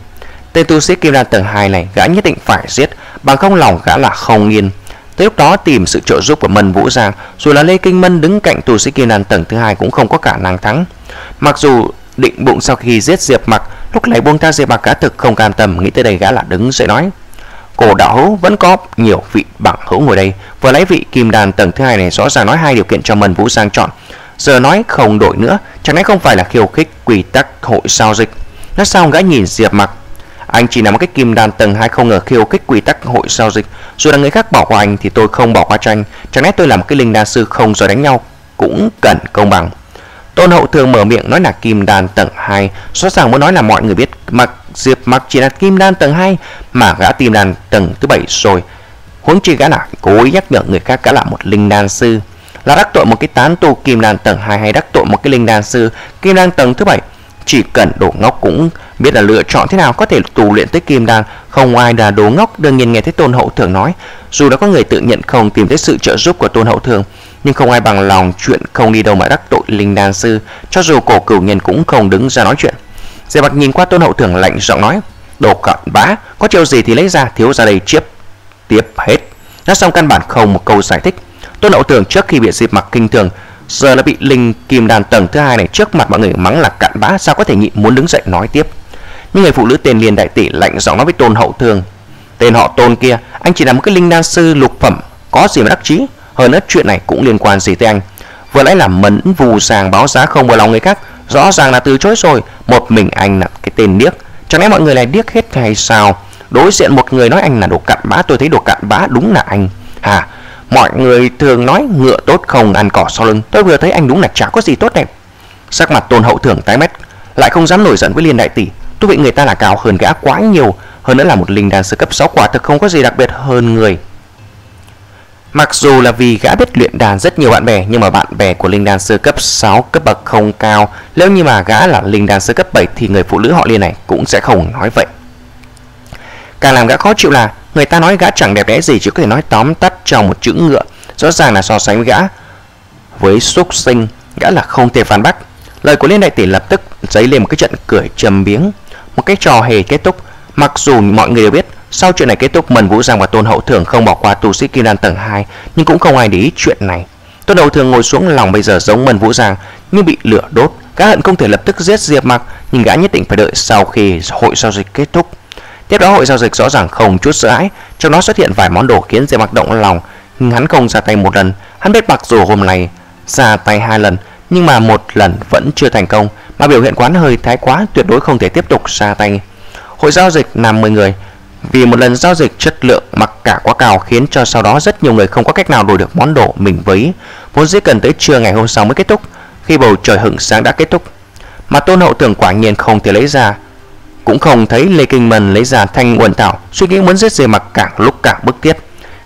Tên tu sĩ kim đan tầng 2 này gã nhất định phải giết, bằng không lòng gã là không yên. Tới lúc đó tìm sự trợ giúp của Mân Vũ Giang, dù là Lê Kinh Mân đứng cạnh tu sĩ kim đan tầng thứ hai cũng không có khả năng thắng. Mặc dù định bụng sau khi giết Diệp Mặc, lúc này buông tha Diệp Mặc gã thực không cam tâm, nghĩ tới đây gã là đứng dậy nói: Cổ đạo hữu vẫn có nhiều vị bằng hữu ngồi đây. Vừa lấy vị kim đàn tầng thứ hai này rõ ràng nói hai điều kiện cho Mân Vũ sang chọn. Giờ nói không đổi nữa Chẳng lẽ không phải là khiêu khích quy tắc hội sao dịch? Nói sao gã nhìn Diệp mặc Anh chỉ nắm cái kim đàn tầng hai không ngờ khiêu khích quy tắc hội sao dịch. Dù là người khác bỏ qua anh thì tôi không bỏ qua cho anh. Chẳng lẽ tôi làm cái linh đa sư không rồi đánh nhau Cũng cần công bằng? Tôn hậu thường mở miệng nói là kim đan tầng 2 Rõ ràng muốn nói là mọi người biết Mặc Diệp mặc chỉ là kim đan tầng 2 Mà gã kim đan tầng thứ 7 rồi. Huống chi gã là cố ý nhắc nhở người khác gã là một linh đan sư. Là đắc tội một cái tán tu kim đan tầng 2 Hay đắc tội một cái linh đan sư kim đan tầng thứ 7 Chỉ cần đồ ngốc cũng biết là lựa chọn thế nào có thể tù luyện tới kim đan. Không ai là đồ ngốc, đương nhiên nghe thấy tôn hậu thường nói. Dù đã có người tự nhận không tìm thấy sự trợ giúp của tôn hậu thường nhưng không ai bằng lòng chuyện không đi đâu mà đắc tội linh đan sư cho dù cổ cửu nhân cũng không đứng ra nói chuyện. Diệp bạc nhìn qua Tôn Hậu Thường lạnh giọng nói Đồ cặn bã, Có chiêu gì thì lấy ra thiếu ra đây chiếp. Tiếp hết. Nói xong căn bản không một câu giải thích. Tôn Hậu Thường trước khi bị Diệp Mặc kinh thường Giờ là bị linh kim đàn tầng thứ hai này trước mặt mọi người mắng là cặn bã Sao có thể nhịn muốn đứng dậy nói tiếp? Nhưng người phụ nữ tên liền đại tỷ lạnh giọng nói với Tôn Hậu Thường Tên họ Tôn kia Anh chỉ là một cái linh đan sư lục phẩm Có gì mà đắc chí? Hơn nữa chuyện này cũng liên quan gì tới anh? Vừa nãy là mẫn vù sàng báo giá không vào lòng người khác. Rõ ràng là từ chối rồi. Một mình anh là cái tên điếc. Chẳng lẽ mọi người lại điếc hết hay sao? Đối diện một người nói anh là đồ cặn bã. Tôi thấy đồ cặn bã đúng là anh. Hà, Mọi người thường nói ngựa tốt không, ăn cỏ sau lưng. Tôi vừa thấy anh đúng là chả có gì tốt đẹp. Sắc mặt tôn hậu thưởng tái mét, Lại không dám nổi giận với liên đại tỷ. Tôi bị người ta là cao hơn gã quá nhiều. Hơn nữa là một linh đàn sư cấp 6 quả thực không có gì đặc biệt hơn người. Mặc dù là vì gã biết luyện đàn rất nhiều bạn bè nhưng mà bạn bè của linh đàn sơ cấp 6 cấp bậc không cao. Nếu như mà gã là linh đàn sơ cấp 7 thì người phụ nữ họ liên này cũng sẽ không nói vậy. Càng làm gã khó chịu là người ta nói gã chẳng đẹp đẽ gì chỉ có thể nói tóm tắt trong một chữ ngựa. Rõ ràng là so sánh với gã với xuất sinh, gã là không thể phản bác. Lời của Liên đại tỷ lập tức dấy lên một cái trận cười trầm biếng, một cái trò hề kết thúc. Mặc dù mọi người đều biết sau chuyện này kết thúc, Mần Vũ Giang và Tôn Hậu Thường không bỏ qua tu sĩ Kim Đan tầng 2, nhưng cũng không ai để ý chuyện này. Tôn Hậu Thường ngồi xuống lòng bây giờ giống Mần Vũ Giang, nhưng bị lửa đốt. Gã hận không thể lập tức giết Diệp Mặc, nhưng gã nhất định phải đợi sau khi hội giao dịch kết thúc. Tiếp đó hội giao dịch rõ ràng không chút sợ hãi, trong đó xuất hiện vài món đồ khiến Diệp Mặc động lòng, nhưng hắn không ra tay một lần. Hắn biết mặc dù hôm nay ra tay hai lần, nhưng mà một lần vẫn chưa thành công, mà biểu hiện quán hơi thái quá, tuyệt đối không thể tiếp tục ra tay. Hội giao dịch nằm 10 người, vì một lần giao dịch chất lượng mặc cả quá cao khiến cho sau đó rất nhiều người không có cách nào đổi được món đồ mình với. Vốn dĩ cần tới trưa ngày hôm sau mới kết thúc, khi bầu trời hửng sáng đã kết thúc. Mà tôn hậu tưởng quả nhiên không thể lấy ra. Cũng không thấy lê kinh mần lấy ra thanh nguồn thảo, suy nghĩ muốn giết dề mặc cả lúc cả bước tiếp.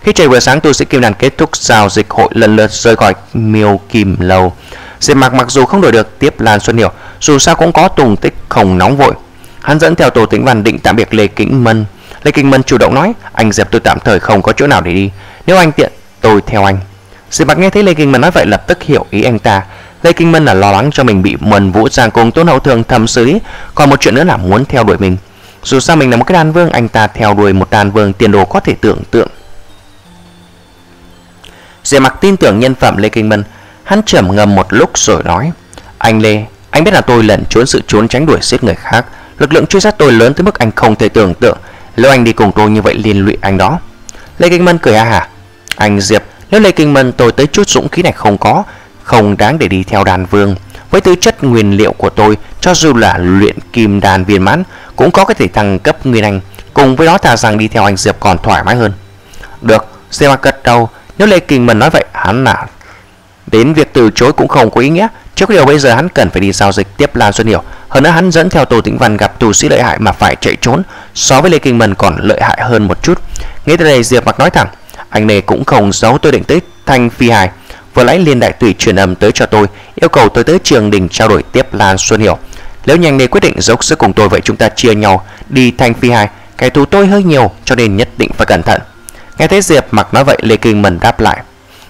Khi trời vừa sáng, tu sĩ kim đàn kết thúc giao dịch hội lần lượt rời khỏi miêu kim lầu dề mặc mặc dù không đổi được, tiếp lan xuân hiểu, dù sao cũng có tùng tích không nóng vội. Hắn dẫn theo tổ tĩnh văn định tạm biệt lê kính mân. Lê Kinh Mân chủ động nói, Anh dẹp tôi tạm thời không có chỗ nào để đi. Nếu anh tiện, tôi theo anh. Diệp Bạc nghe thấy Lê Kinh Mân nói vậy lập tức hiểu ý anh ta. Lê Kinh Mân là lo lắng cho mình bị Mần Vũ Giang cùng Tôn Hậu Thường thầm xử lý. Còn một chuyện nữa là muốn theo đuổi mình. Dù sao mình là một cái đàn vương, Anh ta theo đuổi một đàn vương tiền đồ có thể tưởng tượng. Diệp Mặc tin tưởng nhân phẩm Lê Kinh Mân. Hắn trầm ngâm một lúc rồi nói, Anh Lê, Anh biết là tôi lẩn trốn sự trốn tránh đuổi giết người khác. Lực lượng truy sát tôi lớn tới mức anh không thể tưởng tượng nếu anh đi cùng tôi như vậy liên lụy anh đó. Lê Kinh Mân cười ha hả Anh Diệp, Nếu Lê Kinh Mân tôi tới chút dũng khí này không có, Không đáng để đi theo đàn vương. Với tư chất nguyên liệu của tôi, Cho dù là luyện kim đàn viên mãn, Cũng có cái thể thăng cấp nguyên anh. Cùng với đó thà rằng đi theo anh Diệp còn thoải mái hơn. Được, Diệp Mặc gật đầu. Nếu Lê Kinh Mân nói vậy, hắn là Đến việc từ chối cũng không có ý nghĩa. Trước điều bây giờ, hắn cần phải đi giao dịch tiếp Lan Xuân Hiểu. Hơn nữa, hắn dẫn theo Tô Tĩnh Văn gặp tù sĩ lợi hại mà phải chạy trốn. So với Lê Kinh Mần còn lợi hại hơn một chút. Nghe tới đây Diệp Mặc nói thẳng, Anh này cũng không giấu tôi định tới Thanh Phi Hải. Vừa nãy liên đại tùy truyền âm tới cho tôi, Yêu cầu tôi tới trường đình trao đổi tiếp Lan Xuân Hiểu. Nếu nhanh này quyết định dốc sức cùng tôi Vậy, chúng ta chia nhau đi Thanh Phi Hải. Cái thù tôi hơi nhiều, cho nên nhất định phải cẩn thận. Nghe thấy Diệp Mặc nói vậy, Lê Kinh Mần đáp lại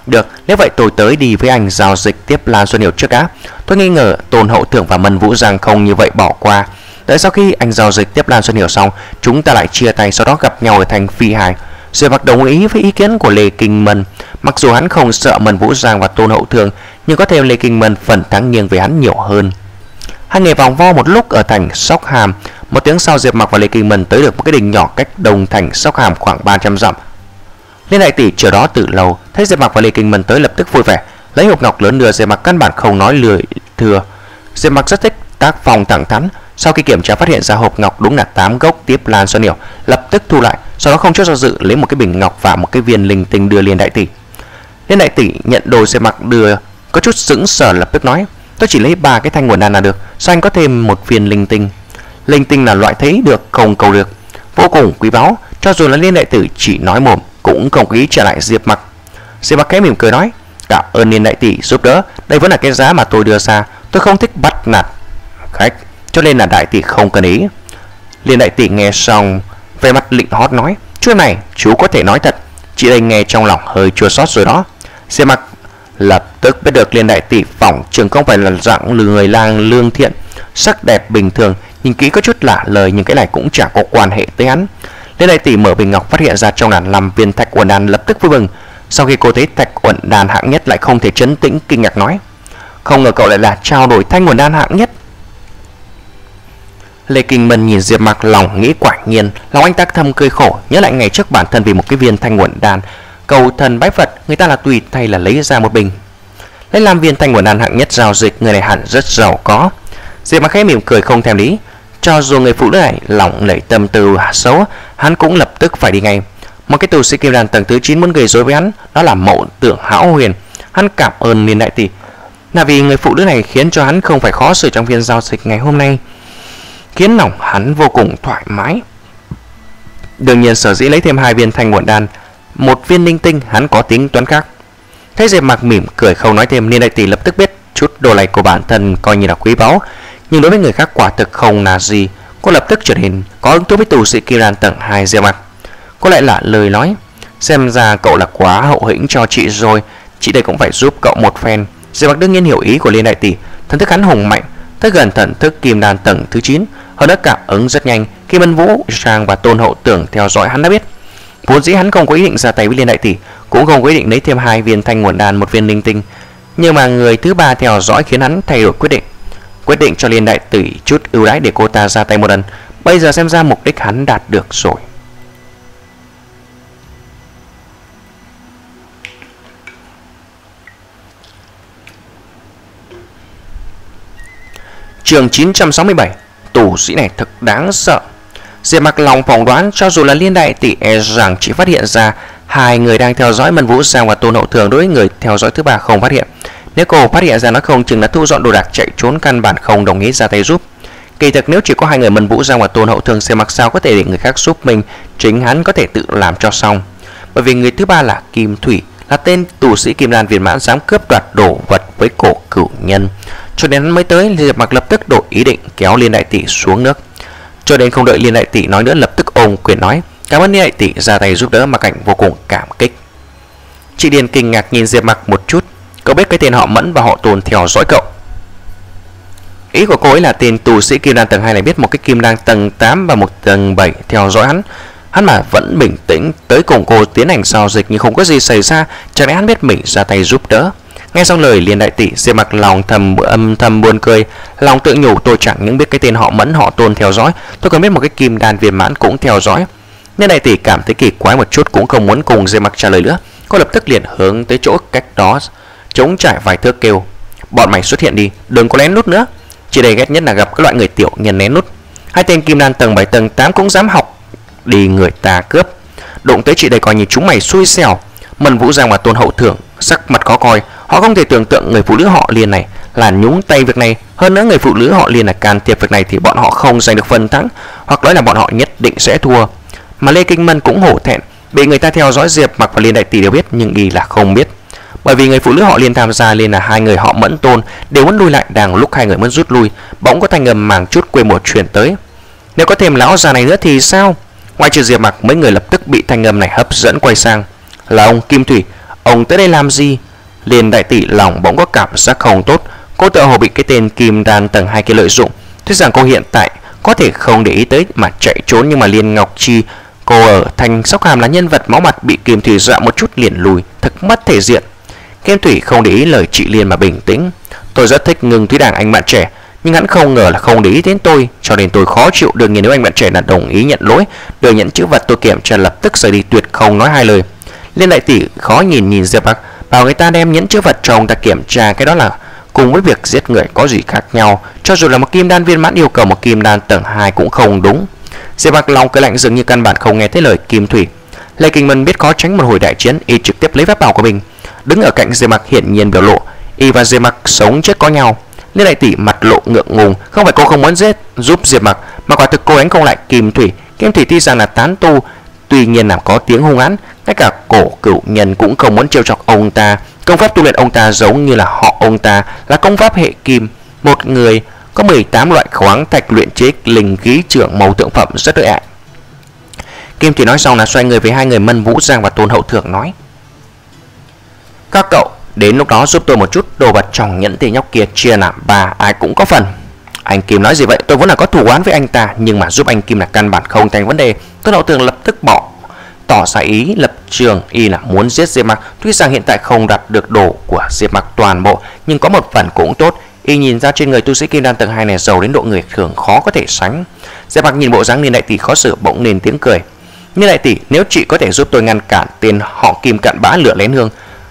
được, nếu vậy tôi tới đi với anh giao dịch tiếp Lan Xuân Hiểu trước á. Tôi nghi ngờ Tôn Hậu Thượng và Mân Vũ Giang không như vậy bỏ qua. Đợi sau khi anh giao dịch tiếp Lan Xuân Hiểu xong, chúng ta lại chia tay sau đó gặp nhau ở thành Phi Hải. Diệp Mặc đồng ý với ý kiến của Lê Kinh Mân. Mặc dù hắn không sợ Mân Vũ Giang và Tôn Hậu Thượng, nhưng có thêm Lê Kinh Mân phần thắng nghiêng về hắn nhiều hơn. Hai người vòng vo một lúc ở thành Sóc Hàm. Một tiếng sau Diệp Mặc và Lê Kinh Mân tới được một cái đình nhỏ cách đông thành Sóc Hàm khoảng 300 dặm. Liên đại tỷ chờ đó từ lâu, thấy Diệp Mặc và Lê Kinh Mân tới lập tức vui vẻ, lấy hộp ngọc lớn đưa Diệp Mặc căn bản không nói lười thừa. Diệp Mặc rất thích tác phong thẳng thắn, sau khi kiểm tra phát hiện ra hộp ngọc đúng là 8 gốc tiếp lan xuân hiểu, lập tức thu lại, sau đó không chút do dự lấy một cái bình ngọc và một cái viên linh tinh đưa Liên đại tỷ. Liên đại tỷ nhận đồ Diệp Mặc đưa, có chút sững sờ lập tức nói: "Tôi chỉ lấy ba cái thanh nguồn đan là được, sao anh có thêm một viên linh tinh?" Linh tinh là loại thấy được không cầu được, vô cùng quý báu, cho dù là Liên đại tử chỉ nói mồm cũng không ý trả lại Diệp Mặc. Diệp Mặc khẽ mỉm cười nói, cảm ơn Niên đại tỷ giúp đỡ, đây vẫn là cái giá mà tôi đưa ra, tôi không thích bắt nạt khách, cho nên là đại tỷ không cần ý. Liên đại tỷ nghe xong, về mặt lịnh hót nói, chuyện này chú có thể nói thật, chị đây nghe trong lòng hơi chua xót rồi đó. Diệp Mặc lập tức biết được Liên đại tỷ phỏng trường không phải là dạng người lang lương thiện, sắc đẹp bình thường, nhìn kỹ có chút lạ lời nhưng cái này cũng chẳng có quan hệ tới hắn. Đến đây tỷ mở bình ngọc phát hiện ra trong đàn làm viên thạch uẩn đàn lập tức vui mừng. Sau khi cô thấy thạch uẩn đàn hạng nhất lại không thể chấn tĩnh kinh ngạc nói. Không ngờ cậu lại là trao đổi thanh uẩn đàn hạng nhất. Lê Kinh Mân nhìn Diệp Mặc lòng nghĩ quả nhiên, lòng anh ta thầm cười khổ, nhớ lại ngày trước bản thân vì một cái viên thanh uẩn đan, cầu thần bái Phật, người ta là tùy thay là lấy ra một bình. Lấy làm viên thanh uẩn đan hạng nhất giao dịch, người này hẳn rất giàu có. Diệp Mặc khẽ mỉm cười không thèm lý, cho dù người phụ nữ này lỏng lẫy tâm tư xấu, hắn cũng lập tức phải đi ngay. Một cái tù sĩ kim đàn tầng thứ 9 muốn gây rối với hắn, đó là mộ tượng hão huyền. Hắn cảm ơn niên đại tỷ. Là vì người phụ nữ này khiến cho hắn không phải khó xử trong phiên giao dịch ngày hôm nay. Khiến lòng hắn vô cùng thoải mái. Đương nhiên sở dĩ lấy thêm hai viên thanh nguồn đan, một viên linh tinh hắn có tính toán khác. Thấy Diệp Mạc mỉm cười không nói thêm, Niên đại tỷ lập tức biết chút đồ này của bản thân coi như là quý báu, nhưng đối với người khác quả thực không là gì. Cô lập tức trở nên có hứng thú với tù sĩ Kiran tầng 2 rìa mặt Cô lại lạ lời nói, xem ra cậu là quá hậu hĩnh cho chị rồi, chị đây cũng phải giúp cậu một phen. rìa mặt đương nhiên hiểu ý của Liên đại tỷ, thần thức hắn hùng mạnh, tới gần thần thức kim đan tầng thứ 9, hơn nữa cảm ứng rất nhanh khi Mân Vũ, Sang và Tôn Hậu Tưởng theo dõi hắn đã biết. Vốn dĩ hắn không có ý định ra tay với Liên đại tỷ, cũng không có ý định lấy thêm hai viên thanh nguồn đan, một viên linh tinh, nhưng mà người thứ ba theo dõi khiến hắn thay đổi quyết định quyết định cho liên đại tỷ chút ưu đãi để cô ta ra tay một lần. Bây giờ xem ra mục đích hắn đạt được rồi. Trường 967 Tù sĩ này thật đáng sợ. Diệp mặc lòng phỏng đoán cho dù là liên đại tỷ e rằng chỉ phát hiện ra hai người đang theo dõi Mân Vũ Giang và Tôn Hậu Thường đối với người theo dõi thứ ba không phát hiện nếu cô phát hiện ra nó không chừng đã thu dọn đồ đạc chạy trốn căn bản không đồng ý ra tay giúp. Kỳ thực nếu chỉ có hai người Mân Vũ Giang và Tôn Hậu Thường sẽ mặc sao có thể để người khác giúp mình, chính hắn có thể tự làm cho xong. Bởi vì người thứ ba là Kim Thủy, là tên tù sĩ Kim lan viên mãn dám cướp đoạt đồ vật với cổ cửu nhân. Cho đến hắn mới tới, Diệp Mặc lập tức đổi ý định kéo Liên Đại Tỷ xuống nước. Cho đến không đợi Liên Đại Tỷ nói nữa lập tức ôm quyền nói, cảm ơn Liên Đại Tỷ ra tay giúp đỡ mà cảnh vô cùng cảm kích. Chị Điền kinh ngạc nhìn Diệp Mặc một chút, Cậu biết cái tên họ Mẫn và họ Tồn theo dõi cậu. Ý của cô ấy là tên tù sĩ kim đan tầng 2 này biết một cái kim đan tầng 8 và một tầng 7 theo dõi hắn. Hắn mà vẫn bình tĩnh, tới cùng cô tiến hành giao dịch nhưng không có gì xảy ra. Chẳng lẽ hắn biết mình ra tay giúp đỡ? Nghe xong lời liền đại tỷ Diệp mặc lòng thầm âm thầm buồn cười, Lòng tự nhủ tôi chẳng những biết cái tên họ Mẫn, họ Tôn theo dõi, Tôi còn biết một cái kim đan viên mãn cũng theo dõi. Nên đại tỷ cảm thấy kỳ quái một chút cũng không muốn cùng dê mặc trả lời nữa. Cô lập tức liền hướng tới chỗ cách đó chống trải vài thước kêu. Bọn mày xuất hiện đi, đừng có lén nút nữa. Chị đây ghét nhất là gặp các loại người tiểu nghiền lén nút. Hai tên kim đan tầng 7 tầng 8 cũng dám học đi người ta cướp. Đụng tới chị đây coi như chúng mày xui xẻo. Mần Vũ Giang và Tôn Hậu Thưởng sắc mặt khó coi, họ không thể tưởng tượng người phụ nữ họ liền này là nhúng tay việc này, hơn nữa người phụ nữ họ liền là can thiệp việc này thì bọn họ không giành được phần thắng, hoặc nói là bọn họ nhất định sẽ thua. Mà Lê Kinh Mân cũng hổ thẹn, bị người ta theo dõi Diệp Mặc và Liên Đại Tỷ đều biết nhưng y là không biết. Bởi vì người phụ nữ họ liền tham gia nên là hai người họ mẫn tôn đều muốn lui lại đang lúc hai người muốn rút lui, bỗng có thanh âm màng chút quê mùa truyền tới. Nếu có thêm lão già này nữa thì sao? Ngoài trừ Diệp Mặc mấy người lập tức bị thanh âm này hấp dẫn quay sang. Là ông Kim Thủy, ông tới đây làm gì? liền đại tỷ lòng bỗng có cảm giác không tốt, cô tự hồ bị cái tên Kim Đan tầng hai kia lợi dụng. Tuy rằng cô hiện tại có thể không để ý tới mà chạy trốn nhưng mà Liên Ngọc Chi cô ở thành sóc hàm là nhân vật máu mặt bị Kim Thủy dọa một chút liền lùi, thật mất thể diện. Kim Thủy không để ý lời chị Liên mà bình tĩnh. Tôi rất thích ngừng thúy đảng anh bạn trẻ, nhưng hắn không ngờ là không để ý đến tôi, cho nên tôi khó chịu đương nhiên nếu anh bạn trẻ là đồng ý nhận lỗi, đưa nhận chữ vật tôi kiểm tra lập tức rời đi tuyệt không nói hai lời. Liên đại tỷ khó nhìn nhìn Diệp Bắc, bảo người ta đem nhẫn chữ vật cho ông ta kiểm tra cái đó là cùng với việc giết người có gì khác nhau, cho dù là một kim đan viên mãn yêu cầu một kim đan tầng 2 cũng không đúng. Diệp Bắc lòng cười lạnh dường như căn bản không nghe thấy lời Kim Thủy. Lê Kinh Mân biết khó tránh một hồi đại chiến, y trực tiếp lấy phép bảo của mình, đứng ở cạnh Diệp Mặc hiển nhiên biểu lộ, y và Diệp Mặc sống chết có nhau. Liên đại tỷ mặt lộ ngượng ngùng, không phải cô không muốn giết giúp Diệp Mặc, mà quả thực cô đánh không lại Kim Thủy. Kim Thủy tuy rằng là tán tu, tuy nhiên làm có tiếng hung hãn, ngay cả cổ cửu nhân cũng không muốn trêu chọc ông ta. Công pháp tu luyện ông ta giống như là họ ông ta là công pháp hệ kim, một người có 18 loại khoáng thạch luyện chế linh khí trưởng màu tượng phẩm rất lợi hại. Kim Thủy nói xong là xoay người với hai người Mân Vũ Giang và Tôn Hậu Thượng nói: "Các cậu, Đến lúc đó giúp tôi một chút đồ vật trong nhẫn tiền nhóc kia chia làm ba ai cũng có phần. Anh Kim nói gì vậy? Tôi vẫn là có thù oán với anh ta, Nhưng mà giúp anh Kim là căn bản không thành vấn đề. Tôi hậu tường lập tức bỏ, Tỏ ra ý lập trường, y là muốn giết Diệp Mặc Tuy rằng hiện tại không đặt được đồ của Diệp Mặc toàn bộ, Nhưng có một phần cũng tốt. Y nhìn ra trên người tu sĩ Kim Đan tầng 2 này giàu đến độ người thường khó có thể sánh. Diệp Mặc nhìn bộ dáng Niên Đại Tỷ khó xử, bỗng nên tiếng cười. Niên Đại Tỷ, nếu chị có thể giúp tôi ngăn cản tên họ Kim cặn bã lửa lén hương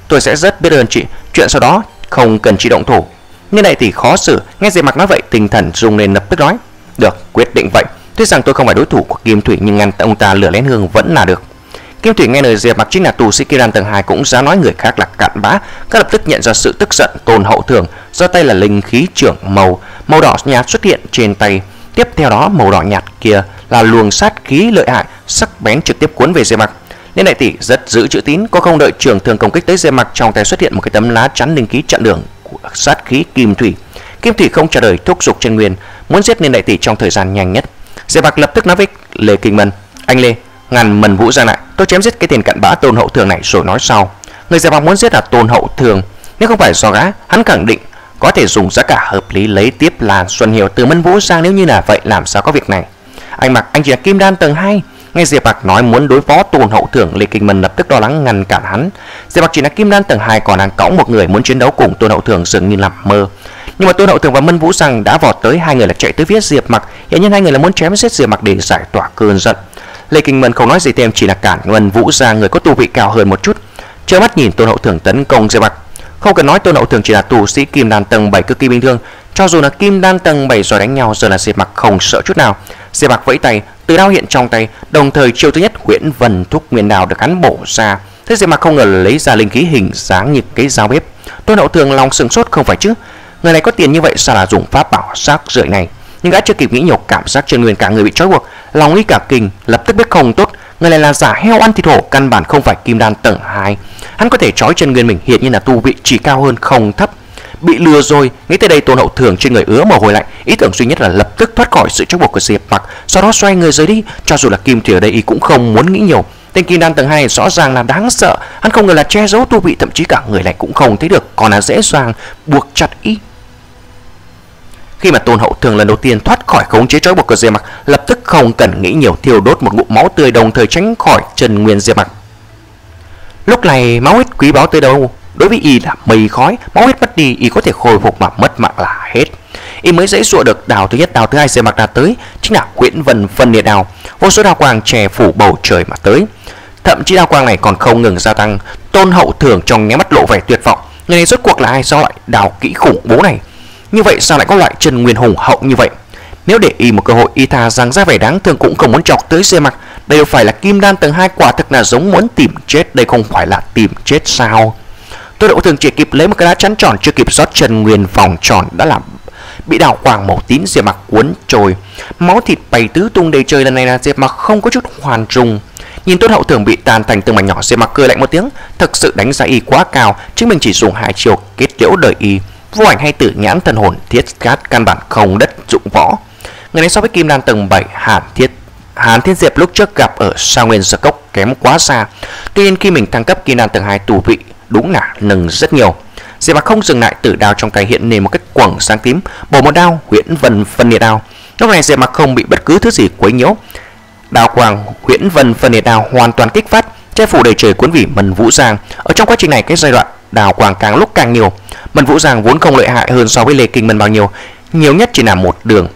Tôi sẽ rất biết ơn chị. Chuyện sau đó không cần chị động thủ. Như này thì khó xử. Nghe Diệp Mặc nói vậy tinh thần rung lên lập tức nói. Được quyết định vậy. Tuy rằng tôi không phải đối thủ của Kim Thủy Nhưng ngăn ông ta lửa lén hương vẫn là được. Kim Thủy nghe lời Diệp Mặc chính là tù sĩ Kiran tầng 2 cũng dám nói người khác là cặn bã, các lập tức nhận ra sự tức giận tôn hậu thường, do tay là linh khí trưởng màu, màu đỏ nhạt xuất hiện trên tay. Tiếp theo đó màu đỏ nhạt kia là luồng sát khí lợi hại, sắc bén trực tiếp cuốn về Diệp Mặc. Nên đại tỷ rất giữ chữ tín, cô không đợi trưởng thường công kích tới dây mặt trong tay xuất hiện một cái tấm lá chắn linh khí chặn đường của sát khí kim thủy. Kim thủy không trả lời thúc giục chân nguyên, muốn giết nên đại tỷ trong thời gian nhanh nhất. Dây bạc lập tức nói với Lê Kinh Mân, anh Lê, ngàn mần vũ ra lại, tôi chém giết cái tiền cặn bã tôn hậu thường này rồi nói sau. Người dây bạc muốn giết là tôn hậu thường, nếu không phải do gã, hắn khẳng định có thể dùng giá cả hợp lý lấy tiếp là xuân hiệu từ mân vũ sang nếu như là vậy làm sao có việc này. Anh mặc anh chỉ là kim đan tầng 2 Nghe Diệp Bạc nói muốn đối phó Tôn Hậu Thưởng, Lê Kinh Mân lập tức lo lắng ngăn cản hắn. Diệp Bạc chỉ là kim đan tầng 2 còn đang cõng một người muốn chiến đấu cùng Tôn Hậu Thưởng dường như nằm mơ. Nhưng mà Tôn Hậu Thưởng và Mân Vũ Sang đã vọt tới hai người là chạy tới phía Diệp Mặc, hiện nhiên hai người là muốn chém giết Diệp Mặc để giải tỏa cơn giận. Lê Kinh Mân không nói gì thêm chỉ là cản Mân Vũ ra người có tu vị cao hơn một chút, trơ mắt nhìn Tôn Hậu Thưởng tấn công Diệp Mặc. Không cần nói Tôn Hậu Thưởng chỉ là tù sĩ kim đan tầng 7 cực kỳ bình thường, cho dù là kim đan tầng 7 rồi đánh nhau giờ là Diệp Mặc không sợ chút nào. Diệp Bạc vẫy tay, từ đao hiện trong tay, đồng thời chiêu thứ nhất Huyễn Vân Thúc Nguyên đào được hắn bổ ra. Thế Diệp Mặc không ngờ lấy ra linh khí hình dáng như cái dao bếp. Tôn Hậu Thường lòng sừng sốt không phải chứ? Người này có tiền như vậy sao là dùng pháp bảo sắc rưỡi này? Nhưng gã chưa kịp nghĩ nhiều cảm giác trên nguyên cả người bị trói buộc, lòng nghĩ cả kinh, lập tức biết không tốt, người này là giả heo ăn thịt hổ, căn bản không phải kim đan tầng 2. Hắn có thể trói chân nguyên mình hiện như là tu vị chỉ cao hơn không thấp bị lừa rồi. Nghĩ tới đây, tôn hậu thường trên người ứa mồ hôi lạnh, ý tưởng duy nhất là lập tức thoát khỏi sự trói buộc của diệp mặc, sau đó xoay người rời đi. Cho dù là kim thì ở đây, y cũng không muốn nghĩ nhiều. Tên kim đan tầng hai rõ ràng là đáng sợ. Hắn không ngờ là che giấu tu vị, thậm chí cả người này cũng không thấy được, còn là dễ dàng buộc chặt y. Khi mà tôn hậu thường lần đầu tiên thoát khỏi khống chế trói buộc của diệp mặc, lập tức không cần nghĩ nhiều, thiêu đốt một ngụm máu tươi, đồng thời tránh khỏi trần nguyên diệp mặc. Lúc này, máu huyết quý báu tới đâu? Đối với y là mây khói, máu huyết mất đi, y có thể khôi phục mà mất mạng là hết. Y mới dễ dụa được đào thứ nhất, đào thứ hai diệp mặc đạt tới, chính là quyển vần phân liệt đào. Vô số đào quang che phủ bầu trời mà tới. Thậm chí đào quang này còn không ngừng gia tăng, tôn hậu thường trong nháy mắt lộ vẻ tuyệt vọng. Người này rốt cuộc là ai? Sao lại đào kỹ khủng bố này? Như vậy sao lại có loại chân nguyên hùng hậu như vậy? Nếu để y một cơ hội, y thà rằng ra vẻ đáng thương cũng không muốn chọc tới xe mặt. Đây phải là kim đan tầng hai, quả thực là giống muốn tìm chết. Đây không phải là tìm chết sao? Tôi đỗ thường chỉ kịp lấy một cái đá chắn tròn, chưa kịp rót chân nguyên vòng tròn, đã làm bị đào quàng màu tím diệp mặc cuốn trôi. Máu thịt bày tứ tung đầy trời lần này là diệp mặc không có chút hoàn trùng. Nhìn tốt hậu thường bị tan thành từng mảnh nhỏ, diệp mặc cười lạnh một tiếng. Thực sự đánh giá y quá cao chính mình chỉ dùng hai chiều kết liễu đời y. Vô ảnh hay tử nhãn thần hồn, thiết cát căn bản không đất dụng võ. Người này so với kim đan tầng 7 hàn thiết, hàn thiên diệp lúc trước gặp ở sao nguyên sơ cốc kém quá xa. Tuy nhiên khi mình thăng cấp kim đan tầng 2 tù vị đúng là nâng rất nhiều Diệp Bạc không dừng lại tử đao trong tay hiện lên một cái quầng sáng tím, bổ một đao huyễn vân phân liệt đao. Lúc này Diệp Bạc không bị bất cứ thứ gì quấy nhiễu. Đao quang huyễn vân phân liệt đao hoàn toàn kích phát, che phủ đầy trời cuốn vỉ mần vũ giang. Ở trong quá trình này cái giai đoạn đào quang càng lúc càng nhiều. Mần vũ giang vốn không lợi hại hơn so với Lê Kinh Mân bao nhiêu, nhiều nhất chỉ là một đường.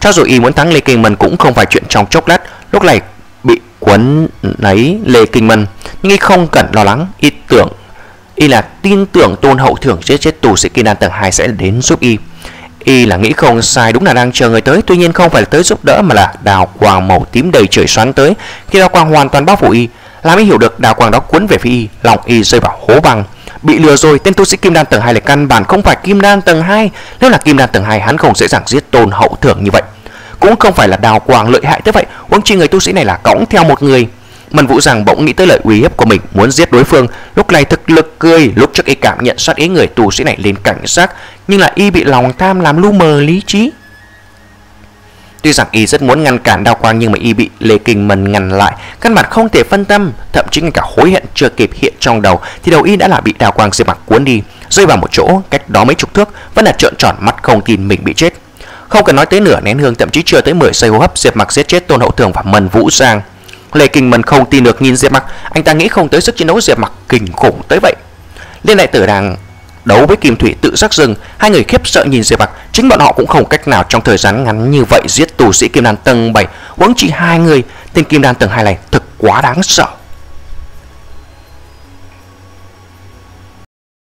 Cho dù y muốn thắng Lê Kinh Mân cũng không phải chuyện trong chốc lát. Lúc này bị quấn lấy Lê Kinh Mân, nhưng y không cần lo lắng, y tưởng Y là tin tưởng tôn hậu thưởng giết chết tù sĩ Kim Đan tầng 2 sẽ đến giúp Y. Y là nghĩ không sai, đúng là đang chờ người tới, Tuy nhiên không phải là tới giúp đỡ mà là đào quang màu tím đầy trời xoắn tới. Khi đào quang hoàn toàn bao phủ Y, Làm Y hiểu được đào quang đó cuốn về phía Y, Lòng Y rơi vào hố băng. Bị lừa rồi, tên tu sĩ Kim Đan tầng 2 là căn bản không phải Kim Đan tầng 2 Nếu là Kim Đan tầng 2 hắn không dễ dàng giết tôn hậu thưởng như vậy. Cũng không phải là đào quang lợi hại thế vậy. Huống chi người tu sĩ này là cõng theo một người. Mần Vũ Giang bỗng nghĩ tới lời uy hiếp của mình, muốn giết đối phương. Lúc này thực lực cười, Lúc trước y cảm nhận sát ý người tù sĩ này lên cảnh giác, Nhưng là y bị lòng tham làm lu mờ lý trí. Tuy rằng y rất muốn ngăn cản đao quang, nhưng mà y bị Lê Kinh Mần ngăn lại. Căn bản không thể phân tâm, Thậm chí ngay cả hối hận chưa kịp hiện trong đầu, Thì đầu y đã là bị đao quang diệp mặt cuốn đi, Rơi vào một chỗ cách đó mấy chục thước, Vẫn là trợn tròn mắt không tin mình bị chết. Không cần nói tới nửa nén hương, thậm chí chưa tới 10 giây hô hấp, Diệp mặc giết chết Tôn Hậu Thường và Mần Vũ Giang. Lê Kinh Mân không tin được nhìn Diệp Mặc, anh ta nghĩ không tới sức chiến đấu Diệp Mặc kinh khủng tới vậy. Liên đại tử đang đấu với Kim Thủy tự sắc rừng, hai người khiếp sợ nhìn Diệp Mặc, chính bọn họ cũng không cách nào trong thời gian ngắn như vậy giết tù sĩ Kim Đan tầng 7, huống chỉ hai người, tên Kim Đan tầng 2 này thực quá đáng sợ.